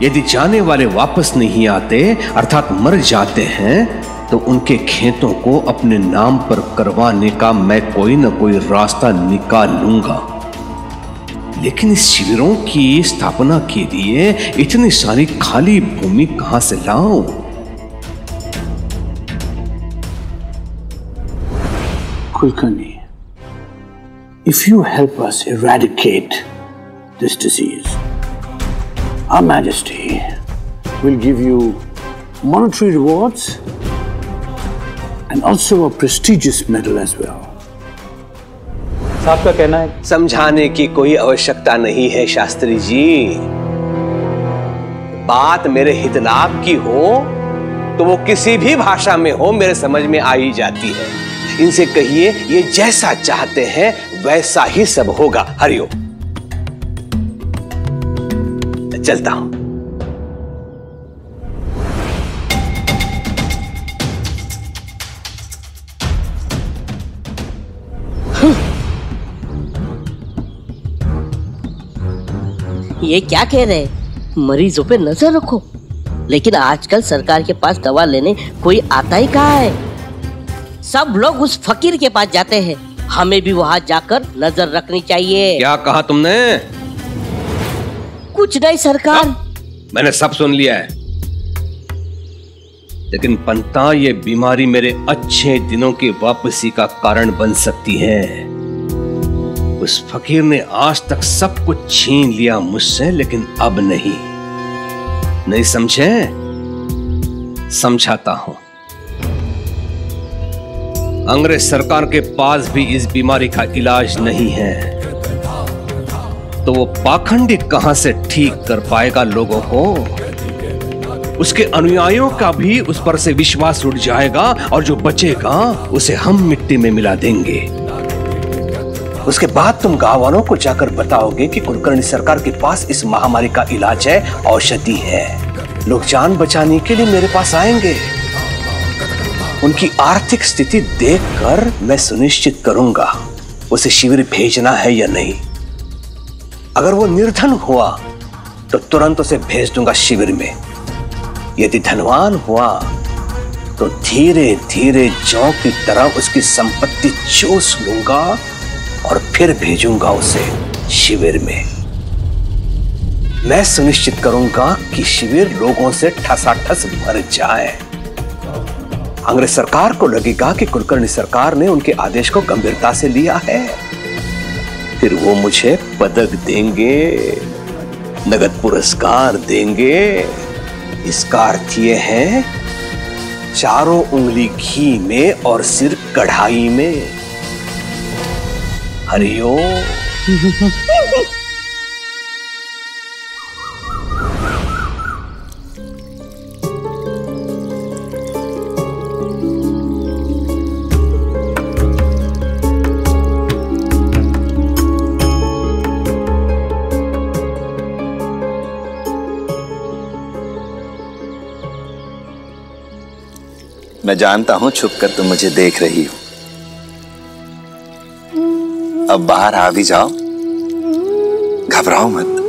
यदि जाने वाले वापस नहीं आते, अर्थात मर जाते हैं तो उनके खेतों को अपने नाम पर करवाने का मैं कोई ना कोई रास्ता निकाल लूँगा लेकिन इस शिविरों की स्थापना के लिए इतनी सारी खाली भूमि कहाँ से लाऊं? Kulkarni, if you help us eradicate this disease, Our Majesty will give you monetary rewards and also a prestigious medal as well. साहब का कहना है समझाने की कोई आवश्यकता नहीं है शास्त्री जी बात मेरे हित लाभ की हो तो वो किसी भी भाषा में हो मेरे समझ में आ ही जाती है इनसे कहिए, ये जैसा चाहते हैं, वैसा ही सब होगा। हरिओम चलता हूँ। ये क्या कह रहे मरीजों पे नज़र रखो। लेकिन आजकल सरकार के पास दवा लेने कोई आता ही कहा है? सब लोग उस फकीर के पास जाते हैं। हमें भी वहाँ जाकर नज़र रखनी चाहिए। क्या कहा तुमने? कुछ नहीं सरकार। मैंने सब सुन लिया है। लेकिन पंता ये बीमारी मेरे अच्छे दिनों की वापसी का कारण बन सकती है। उस फकीर ने आज तक सब कुछ छीन लिया मुझसे लेकिन अब नहीं। नहीं समझे? समझाता हूँ। अंग्रेज़ सरकार के पास भी इस बीमारी का इलाज नहीं है। तो वो पाखंडी कहाँ से ठीक कर पाएगा लोगों को? उसके अनुयायियों का भी उस पर से विश्वास उठ जाएगा और जो बचेगा, उसे हम मिट्टी में मिला देंगे। उसके बाद तुम गाँव वालों को जाकर बताओगे कि कुलकर्णी सरकार के पास इस महामारी का इलाज है, औषधि है। लोग जान बचाने के लिए मेरे पास आएँगे। उनकी आर्थिक स्थिति देखकर मैं सुनिश्चित करूँगा, उसे शिविर भेजना है या नहीं। अगर वो निर्धन हुआ तो तुरंत उसे भेज दूँगा शिविर में। यदि धनवान हुआ तो धीरे धीरे जौ की तरह उसकी संपत्ति चूस लूँगा और फिर भेजूँगा उसे शिविर में। मैं सुनिश्चित करूँगा कि शिविर लोगों से ठसाठस भर जाए। अंग्रेज़ सरकार को लगेगा कि कुलकर्णी सरकार ने उनके आदेश को गंभीरता से लिया है। फिर वो मुझे पदक देंगे, नगद पुरस्कार देंगे। इसका अर्थ ये है, चारों उंगली घी में और सिर कढ़ाई में। हरिओम मैं जानता हूँ छुप कर तुम मुझे देख रही हो। अब बाहर आ भी जाओ। घबराओ मत।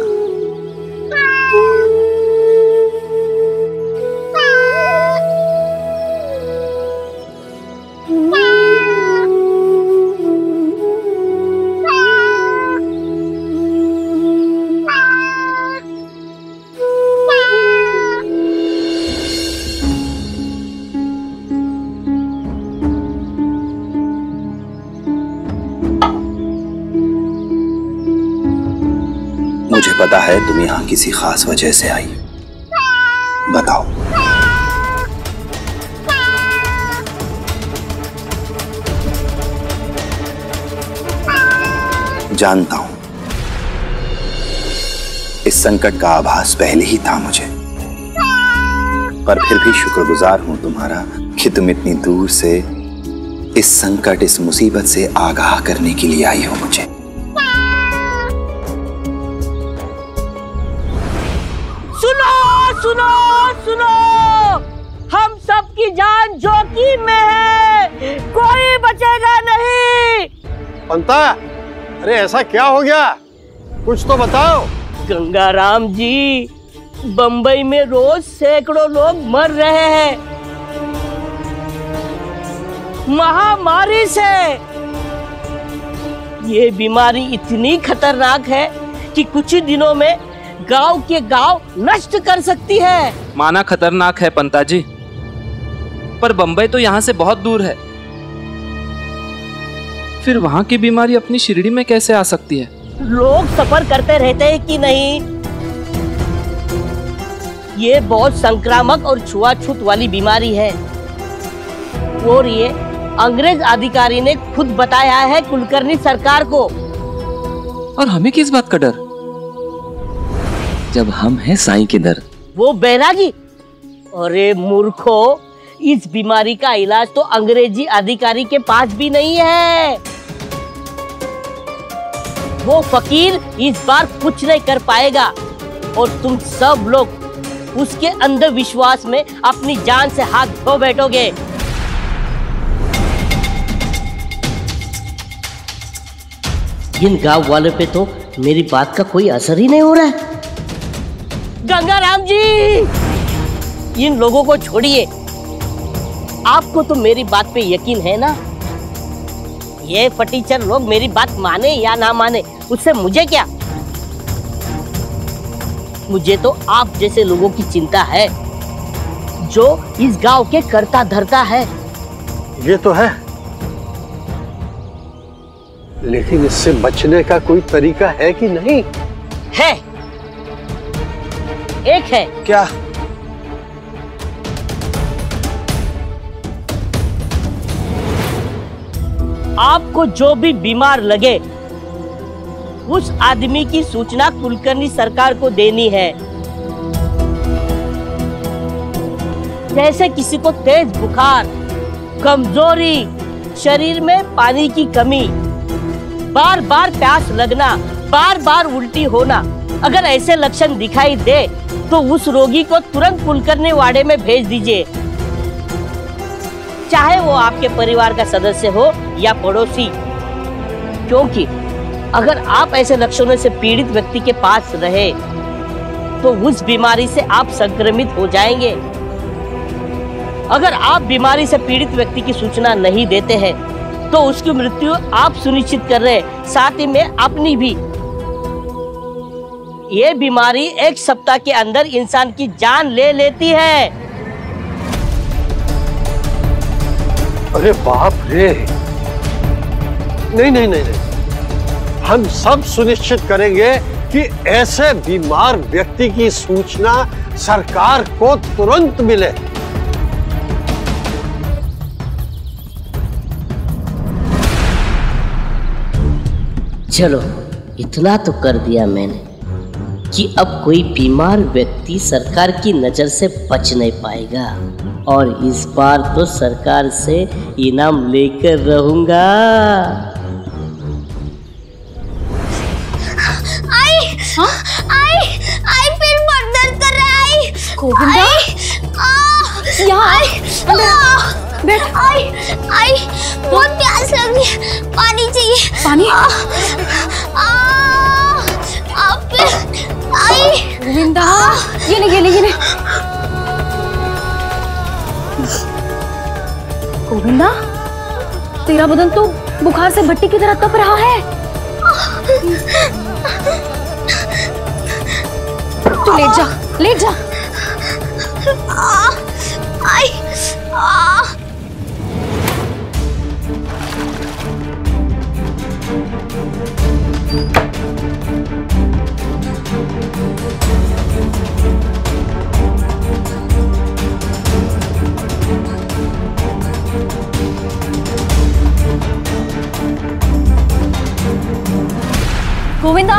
पता है तुम यहाँ किसी खास वजह से आई। बताओ। जानता हूँ। इस संकट का आभास पहले ही था मुझे। पर फिर भी शुक्रगुजार हूँ तुम्हारा कि तुम इतनी दूर से इस संकट, इस मुसीबत से आगाह करने के लिए आई हो मुझे। पंता अरे ऐसा क्या हो गया? कुछ तो बताओ। गंगाराम जी बंबई में रोज सैकड़ों लोग मर रहे हैं। महामारी से। ये बीमारी इतनी खतरनाक है कि कुछ ही दिनों में गाँव के गाँव नष्ट कर सकती है। माना खतरनाक है पंता जी पर बंबई तो यहाँ से बहुत दूर है। फिर वहाँ की बीमारी अपनी शिरडी में कैसे आ सकती है? लोग सफ़र करते रहते हैं कि नहीं? ये बहुत संक्रामक और छुआछूत वाली बीमारी है। और ये अंग्रेज़ अधिकारी ने खुद बताया है कुलकर्णी सरकार को। और हमें किस बात का डर? जब हम हैं साईं के दर। वो बैरागी। अरे मूर्खो इस बीमारी का इलाज तो अंग्रेज़ी अधिकारी के पास भी नहीं है। वो फकीर इस बार कुछ नहीं कर पाएगा। और तुम सब लोग उसके अंधविश्वास में अपनी जान से हाथ धो बैठोगे। इन गाँव वालों पे तो मेरी बात का कोई असर ही नहीं हो रहा है। गंगाराम जी इन लोगों को छोड़िए। आपको तो मेरी बात पे यकीन है ना? ये फटीचर लोग मेरी बात माने या ना माने उससे मुझे क्या? मुझे तो आप जैसे लोगों की चिंता है जो इस गाँव के करता धरता है। ये तो है। लेकिन इससे बचने का कोई तरीका है कि नहीं? है। एक है। क्या? आपको जो भी बीमार लगे, उस आदमी की सूचना कुलकर्णी सरकार को देनी है। जैसे किसी को तेज बुखार, कमज़ोरी, शरीर में पानी की कमी बार बार प्यास लगना बार बार उल्टी होना, अगर ऐसे लक्षण दिखाई दे तो उस रोगी को तुरंत कुलकर्णी वाड़े में भेज दीजिए। चाहे वो आपके परिवार का सदस्य हो या पड़ोसी। क्योंकि अगर आप ऐसे लक्षणों से पीड़ित व्यक्ति के पास रहे तो उस बीमारी से आप संक्रमित हो जाएँगे। अगर आप बीमारी से पीड़ित व्यक्ति की सूचना नहीं देते हैं तो उसकी मृत्यु आप सुनिश्चित कर रहे हैं। साथ ही में अपनी भी। ये बीमारी एक सप्ताह के अंदर इंसान की जान ले लेती है। अरे बाप रे। नहीं नहीं नहीं नहीं। हम सब सुनिश्चित करेंगे कि ऐसे बीमार व्यक्ति की सूचना सरकार को तुरंत मिले। चलो, इतना तो कर दिया मैंने। कि अब कोई बीमार व्यक्ति सरकार की नज़र से बच नहीं पाएगा। और इस बार तो सरकार से इनाम लेकर रहूँगा। आई आई आई फिर बहुत दर्द कर रहा है। आई गोविंदा? यहाँ बैठ। आई आई बहुत प्यास लग रही है। पानी चाहिए। पानी? आ, आ, आ, फिर आई गोविंदा गोविंदा तेरा बदन तो बुखार से भट्टी की तरह तप रहा है। तू लेट जा लेट जा। आई आ, गोविंदा!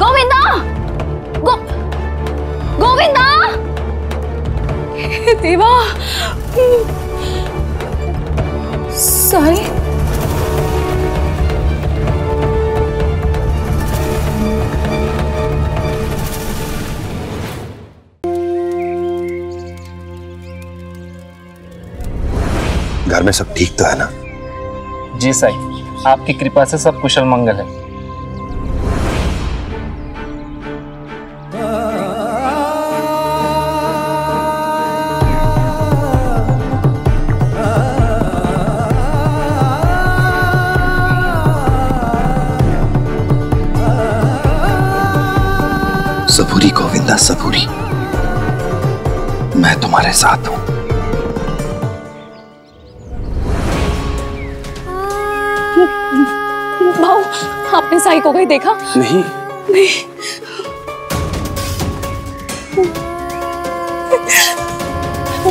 गोविंदा! गो गोविंदा! देवा! साई घर में सब ठीक तो है ना? जी साई आपकी कृपा से सब कुशल मंगल है। सबूरी गोविंदा सबूरी। मैं तुम्हारे साथ हूँ। साई को कहीं देखा? नहीं। नहीं।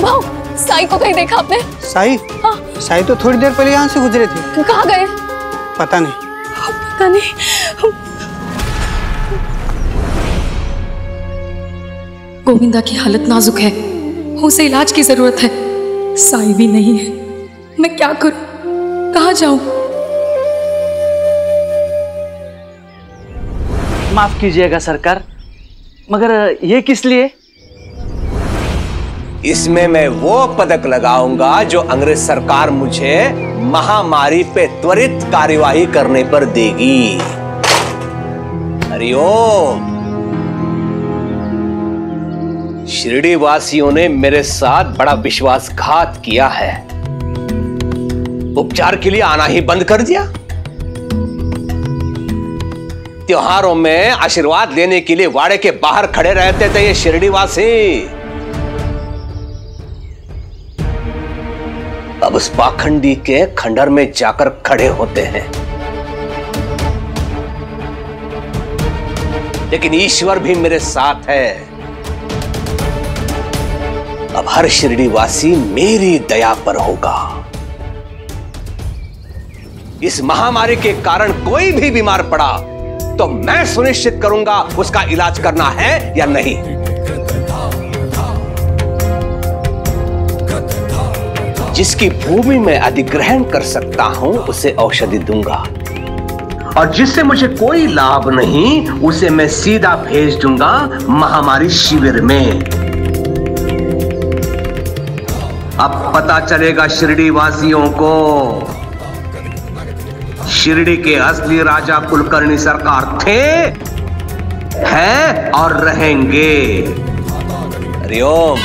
भाऊ साई को कहीं देखा आपने? साई? हाँ। साई तो थोड़ी देर पहले यहाँ से गुजरे थे। कहाँ गए? पता नहीं। पता नहीं। गोविंदा की हालत नाजुक है। उसे इलाज की ज़रूरत है। साई भी नहीं है। मैं क्या करूँ? कहाँ जाऊँ? माफ़ कीजिएगा, सरकार। मगर, ये किस लिए? इसमें मैं वो पदक लगाऊँगा जो अंग्रेज़ सरकार मुझे महामारी पे त्वरित कार्यवाही करने पर देगी। हरिओम शिरडी वासियों ने मेरे साथ बड़ा विश्वासघात किया है। उपचार के लिए आना ही बंद कर दिया। त्योहारों में आशीर्वाद लेने के लिए वाड़े के बाहर खड़े रहते थे ये शिरडी वासी अब उस पाखंडी के खंडर में जाकर खड़े होते हैं। लेकिन ईश्वर भी मेरे साथ है। अब हर शिरडी वासी मेरी दया पर होगा। इस महामारी के कारण कोई भी बीमार पड़ा। तो मैं सुनिश्चित करूँगा उसका इलाज करना है या नहीं। जिसकी भूमि में अधिग्रहण कर सकता हूँ, उसे औषधि दूँगा। और जिससे मुझे कोई लाभ नहीं, उसे मैं सीधा भेज दूँगा महामारी शिविर में। अब पता चलेगा शिरडी वासियों को शिरडी के असली राजा कुलकर्णी सरकार थे, हैं और रहेंगे। हरिओम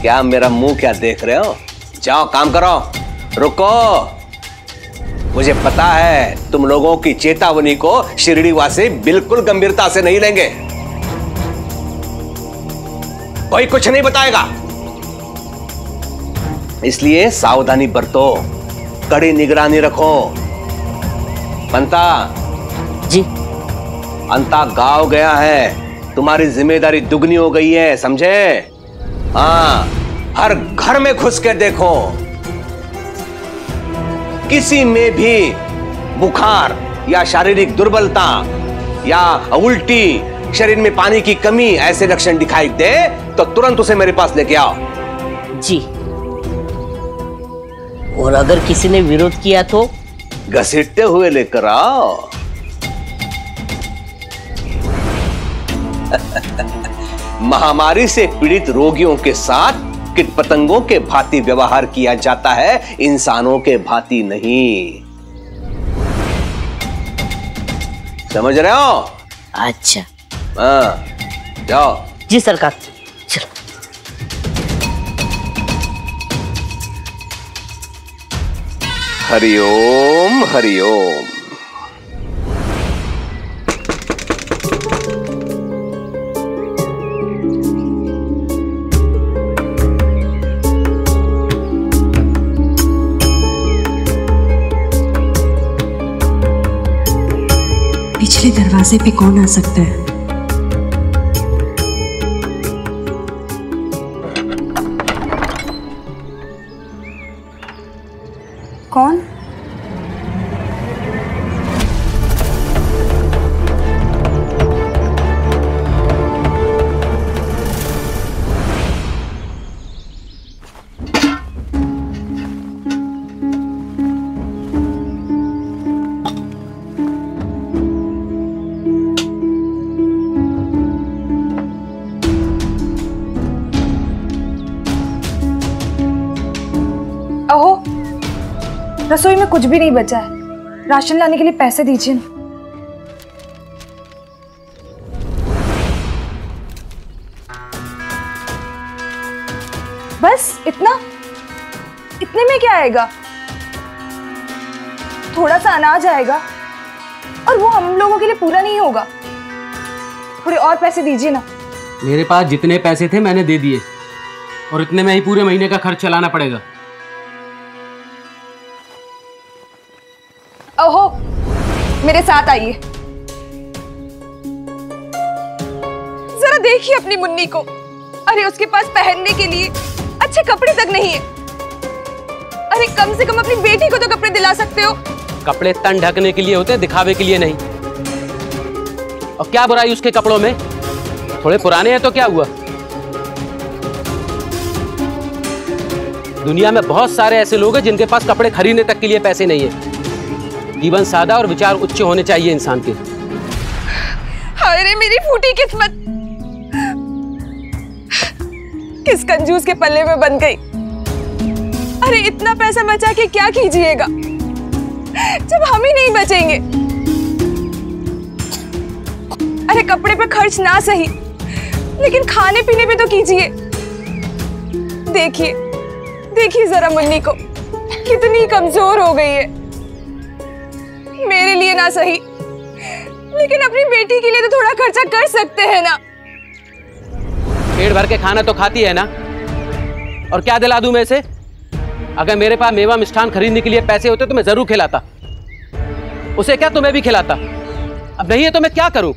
क्या मेरा मुँह क्या देख रहे हो? जाओ, काम करो। रुको। मुझे पता है तुम लोगों की चेतावनी को शिरडी वासी बिल्कुल गंभीरता से नहीं लेंगे। कोई कुछ नहीं बताएगा। इसलिए सावधानी बरतो कड़ी निगरानी रखो। पंता। जी। अंता गाँव गया है तुम्हारी ज़िम्मेदारी दुगनी हो गई है समझे? हाँ हर घर में घुस के देखो। किसी में भी बुखार या शारीरिक दुर्बलता या उल्टी शरीर में पानी की कमी ऐसे लक्षण दिखाई दे तो तुरंत उसे मेरे पास लेके आओ। जी। और अगर किसी ने विरोध किया तो? घसीटते हुए लेकर आओ। महामारी से पीड़ित रोगियों के साथ कीट पतंगों के भांति व्यवहार किया जाता है इंसानों के भांति नहीं। समझ रहे हो? अच्छा। हाँ जाओ। जी सरकार। हरिओम हरिओम। पिछले दरवाजे पे कौन आ सकता है? रसोई में कुछ भी नहीं बचा है। राशन लाने के लिए पैसे दीजिए ना। बस, इतना? इतने में क्या आएगा? थोड़ा सा अनाज आएगा, और वो हम लोगों के लिए पूरा नहीं होगा। थोड़े और पैसे दीजिए ना। मेरे पास जितने पैसे थे, मैंने दे दिए। और इतने में ही पूरे महीने का खर्च चलाना पड़ेगा। मेरे साथ आइए। जरा देखिए अपनी मुन्नी को। अरे, उसके पास पहनने के लिए अच्छे कपड़े तक नहीं है। अरे, कम से कम अपनी बेटी को तो कपड़े दिला सकते हो। कपड़े तन ढकने के लिए होते हैं, दिखावे के लिए नहीं। और क्या बुराई उसके कपड़ों में? थोड़े पुराने हैं तो क्या हुआ? दुनिया में बहुत सारे ऐसे लोग हैं जिनके पास कपड़े खरीदने तक के लिए पैसे नहीं है। जीवन सादा और विचार उच्च होने चाहिए इंसान के। अरे मेरी फूटी किस्मत। किस कंजूस के पल्ले में बन गई? अरे, इतना पैसा बचा के क्या कीजिएगा? जब हम ही नहीं बचेंगे। अरे, कपड़े पे खर्च ना सही, लेकिन खाने पीने पे तो कीजिए। देखिए देखिए जरा मुन्नी को, कितनी कमज़ोर हो गई है। मेरे लिए ना सही। लेकिन अपनी बेटी के लिए तो थोड़ा खर्चा कर सकते हैं ना। पेट भर के खाना तो खाती है ना? और क्या दिला दू मैं इसे? अगर मेरे पास मेवा मिष्ठान खरीदने के लिए पैसे होते तो मैं ज़रूर खिलाता। उसे क्या तुम्हें भी खिलाता? अब नहीं है तो मैं क्या करूँ?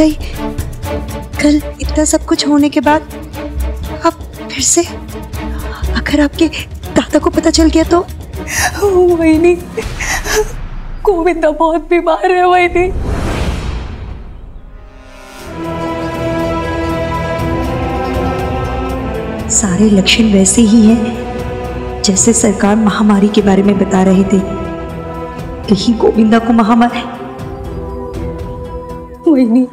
चिवताई कल इतना सब कुछ होने के बाद आप फिर से अगर आपके दादा को पता चल गया तो? वही नहीं गोविंदा बहुत बीमार है वही नहीं सारे लक्षण वैसे ही हैं जैसे सरकार महामारी के बारे में बता रहे थे। कहीं गोविंदा को महामारी वही नहीं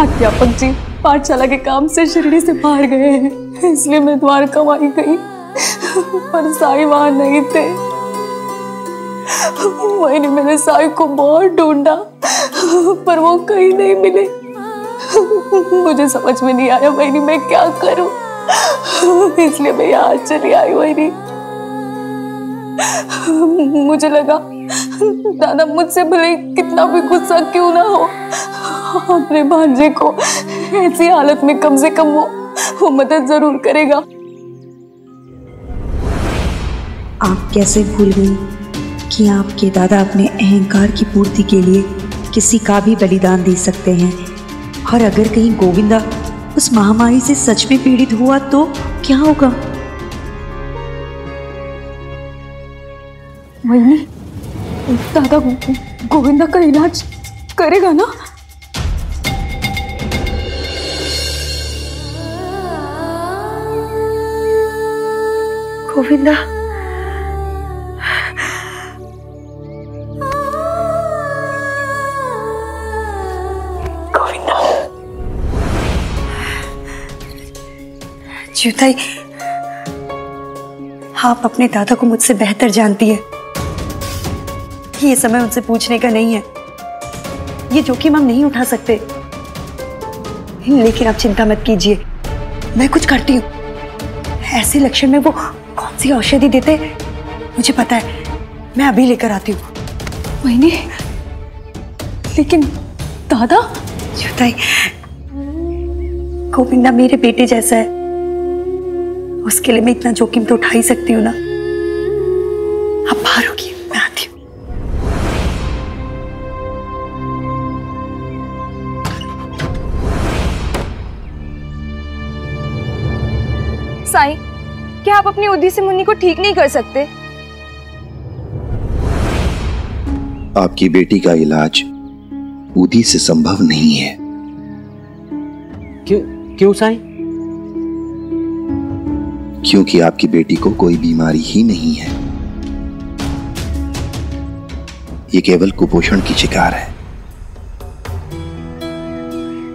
अध्यापक जी, पाठशाला के काम से शिरडी से बाहर गए हैं। इसलिए मैं द्वारका आई गई। पर साई वहाँ नहीं थे। मैंने साई को बहुत ढूंढा, पर वो कहीं नहीं मिले। मुझे समझ में नहीं आया, वही मैं क्या करूँ? इसलिए मैं यहाँ चली आई वही। मुझे लगा, दादा, मुझसे भले कितना भी गुस्सा क्यों ना हो। अपने भांजे को ऐसी हालत में कम से कम वो वो मदद ज़रूर करेगा। आप कैसे भूल गई कि आपके दादा अपने अहंकार की पूर्ति के लिए किसी का भी बलिदान दे सकते हैं? और अगर कहीं गोविंदा उस महामारी से सच में पीड़ित हुआ तो क्या होगा? वही दादा गोविंदा का इलाज करेगा ना? गोविंदा। गोविंदा। ज्योताई, आप अपने दादा को मुझसे बेहतर जानती है। ये समय उनसे पूछने का नहीं है। ये जोखिम हम नहीं उठा सकते। लेकिन आप चिंता मत कीजिए। मैं कुछ करती हूँ। ऐसे लक्षण में वो सी औषधि देते मुझे पता है मैं अभी लेकर आती हूँ। वही लेकिन दादा? जुताई गोविंदा मेरे बेटे जैसा है। उसके लिए मैं इतना जोखिम तो उठा ही सकती हूँ ना? आप अपनी उदी से मुन्नी को ठीक नहीं कर सकते। आपकी बेटी का इलाज ऊदी से संभव नहीं है। क्यों क्यों साई? क्योंकि आपकी बेटी को कोई बीमारी ही नहीं है। ये केवल कुपोषण की शिकार है।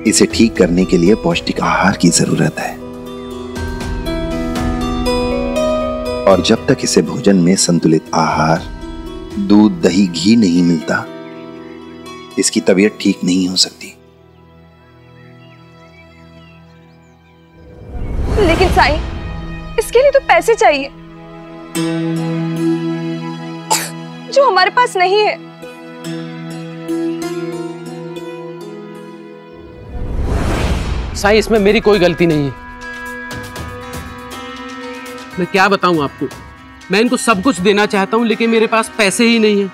इसे ठीक करने के लिए पौष्टिक आहार की ज़रूरत है। और जब तक इसे भोजन में संतुलित आहार दूध दही घी नहीं मिलता इसकी तबीयत ठीक नहीं हो सकती। लेकिन साईं इसके लिए तो पैसे चाहिए। जो हमारे पास नहीं है। साईं इसमें मेरी कोई गलती नहीं है। मैं क्या बताऊँ आपको? मैं इनको सब कुछ देना चाहता हूँ लेकिन मेरे पास पैसे ही नहीं है।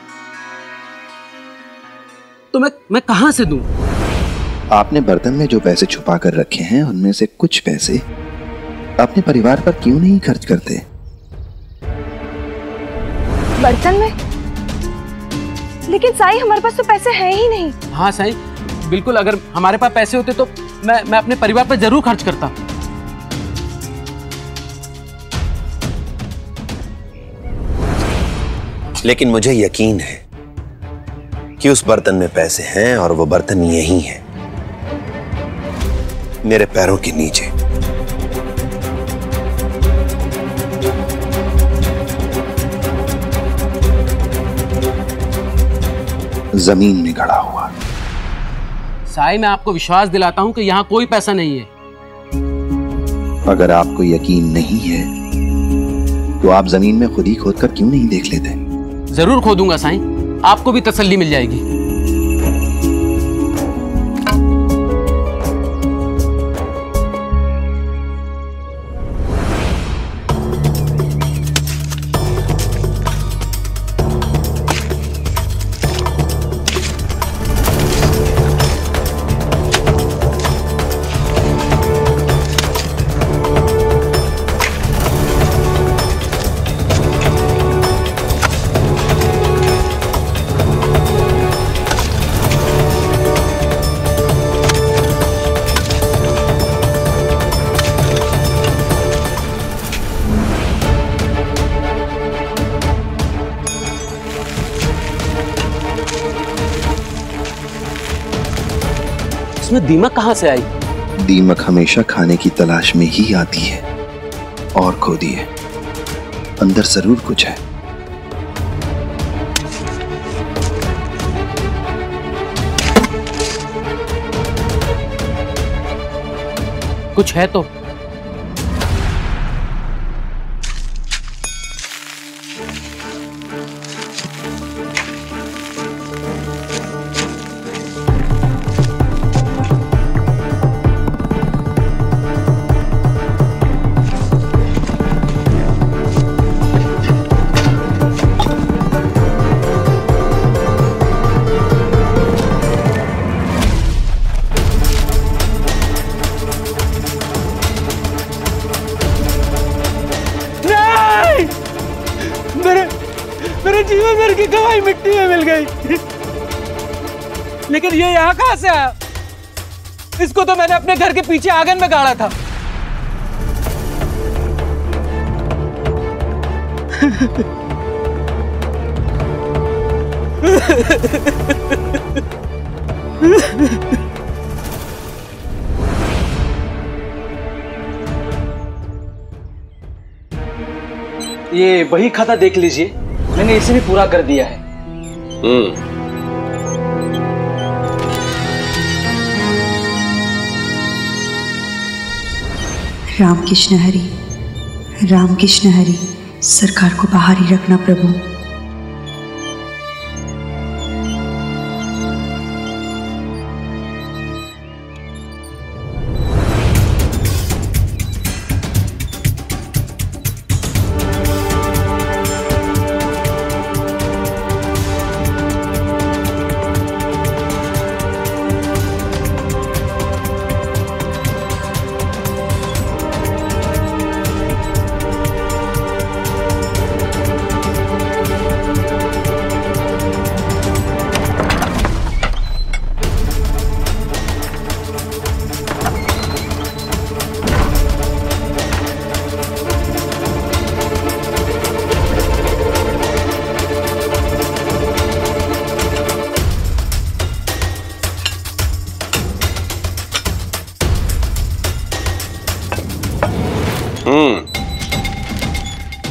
तो मैं मैं कहाँ से दूँ? आपने बर्तन में जो पैसे छुपा कर रखे हैं उनमें से कुछ पैसे अपने परिवार पर क्यों नहीं खर्च करते? बर्तन में? लेकिन साईं हमारे पास तो पैसे हैं ही नहीं। हाँ साई बिल्कुल अगर हमारे पास पैसे होते तो मैं मैं अपने परिवार पर ज़रूर खर्च करता। लेकिन मुझे यकीन है कि उस बर्तन में पैसे हैं और वो बर्तन यही है। मेरे पैरों के नीचे। ज़मीन में गड़ा हुआ। साई मैं आपको विश्वास दिलाता हूँ कि यहाँ कोई पैसा नहीं है। अगर आपको यकीन नहीं है तो आप ज़मीन में खुद ही खोद कर क्यों नहीं देख लेते? ज़रूर खोदूँगा साईं। आपको भी तसल्ली मिल जाएगी। इसमें दीमक कहाँ से आई? दीमक हमेशा खाने की तलाश में ही आती है और खोदिए अंदर ज़रूर कुछ है। कुछ है तो? कहाँ से आया? इसको तो मैंने अपने घर के पीछे आँगन में गाड़ा था। ये वही खाता देख लीजिए। मैंने इसे भी पूरा कर दिया है। हम्म। रामकृष्ण हरि रामकृष्ण हरी सरकार को बाहर ही रखना प्रभु।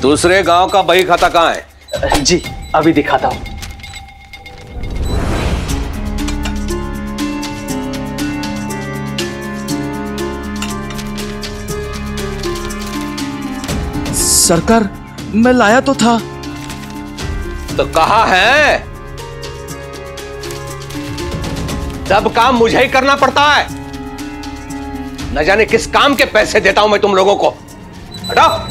दूसरे गाँव का बही खाता कहाँ है? जी अभी दिखाता हूँ। सरकार मैं लाया तो था। तो कहा है? सब काम मुझे ही करना पड़ता है। न जाने किस काम के पैसे देता हूँ मैं तुम लोगों को। हटाओ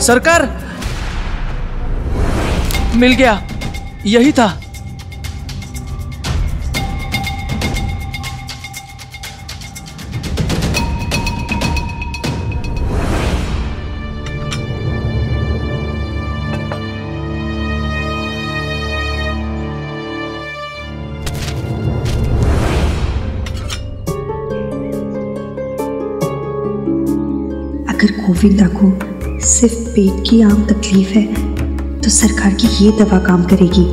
सरकार मिल गया। यही था। अगर गोविंदा को पेट की आम तकलीफ़ है तो सरकार की ये दवा काम करेगी।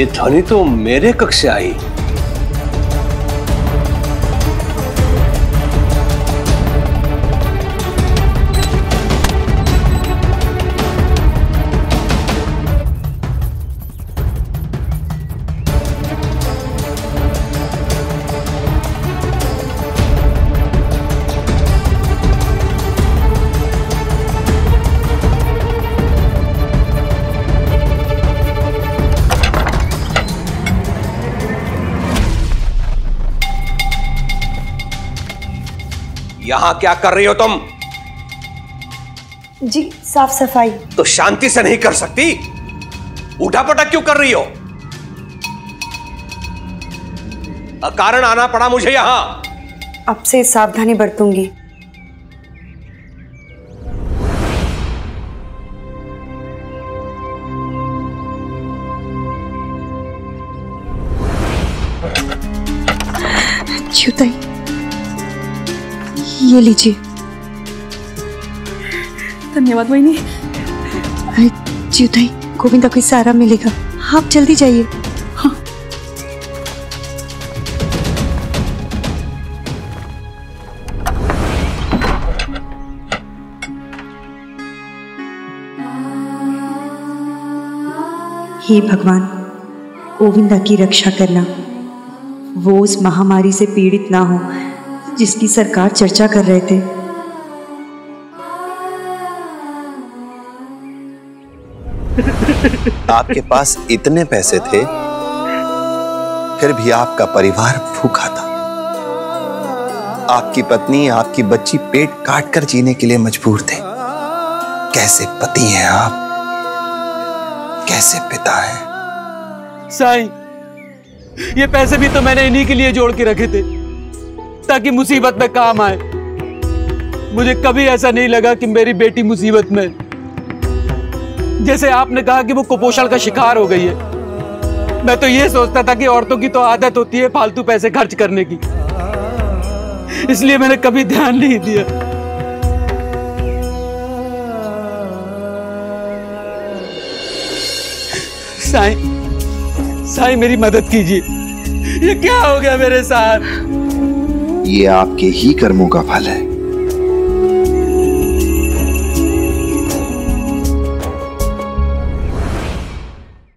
ये ध्वनि तो मेरे कक्ष से आई। यहाँ क्या कर रही हो तुम? जी साफ़ सफ़ाई। तो शांति से नहीं कर सकती? उठा पटक क्यों कर रही हो? कारण आना पड़ा मुझे यहाँ। अब से सावधानी बरतूँगी। च्युताई ये लीजिए। धन्यवाद वहीनी। च्युताई गोविंदा को इससे आराम मिलेगा। आप जल्दी जाइए। हे भगवान गोविंदा की रक्षा करना। वो उस महामारी से पीड़ित ना हो। जिसकी सरकार चर्चा कर रहे थे। आपके पास इतने पैसे थे फिर भी आपका परिवार भूखा था। आपकी पत्नी आपकी बच्ची पेट काट कर जीने के लिए मजबूर थे। कैसे पति हैं आप? कैसे पिता हैं? साईं ये पैसे भी तो मैंने इन्हीं के लिए जोड़ के रखे थे। ताकि मुसीबत में काम आए। मुझे कभी ऐसा नहीं लगा कि मेरी बेटी मुसीबत में। जैसे आपने कहा कि वो कुपोषण का शिकार हो गई है। मैं तो ये सोचता था कि औरतों की तो आदत होती है फालतू पैसे खर्च करने की। इसलिए मैंने कभी ध्यान नहीं दिया। साईं साईं मेरी मदद कीजिए। ये क्या हो गया मेरे साथ? ये आपके ही कर्मों का फल है।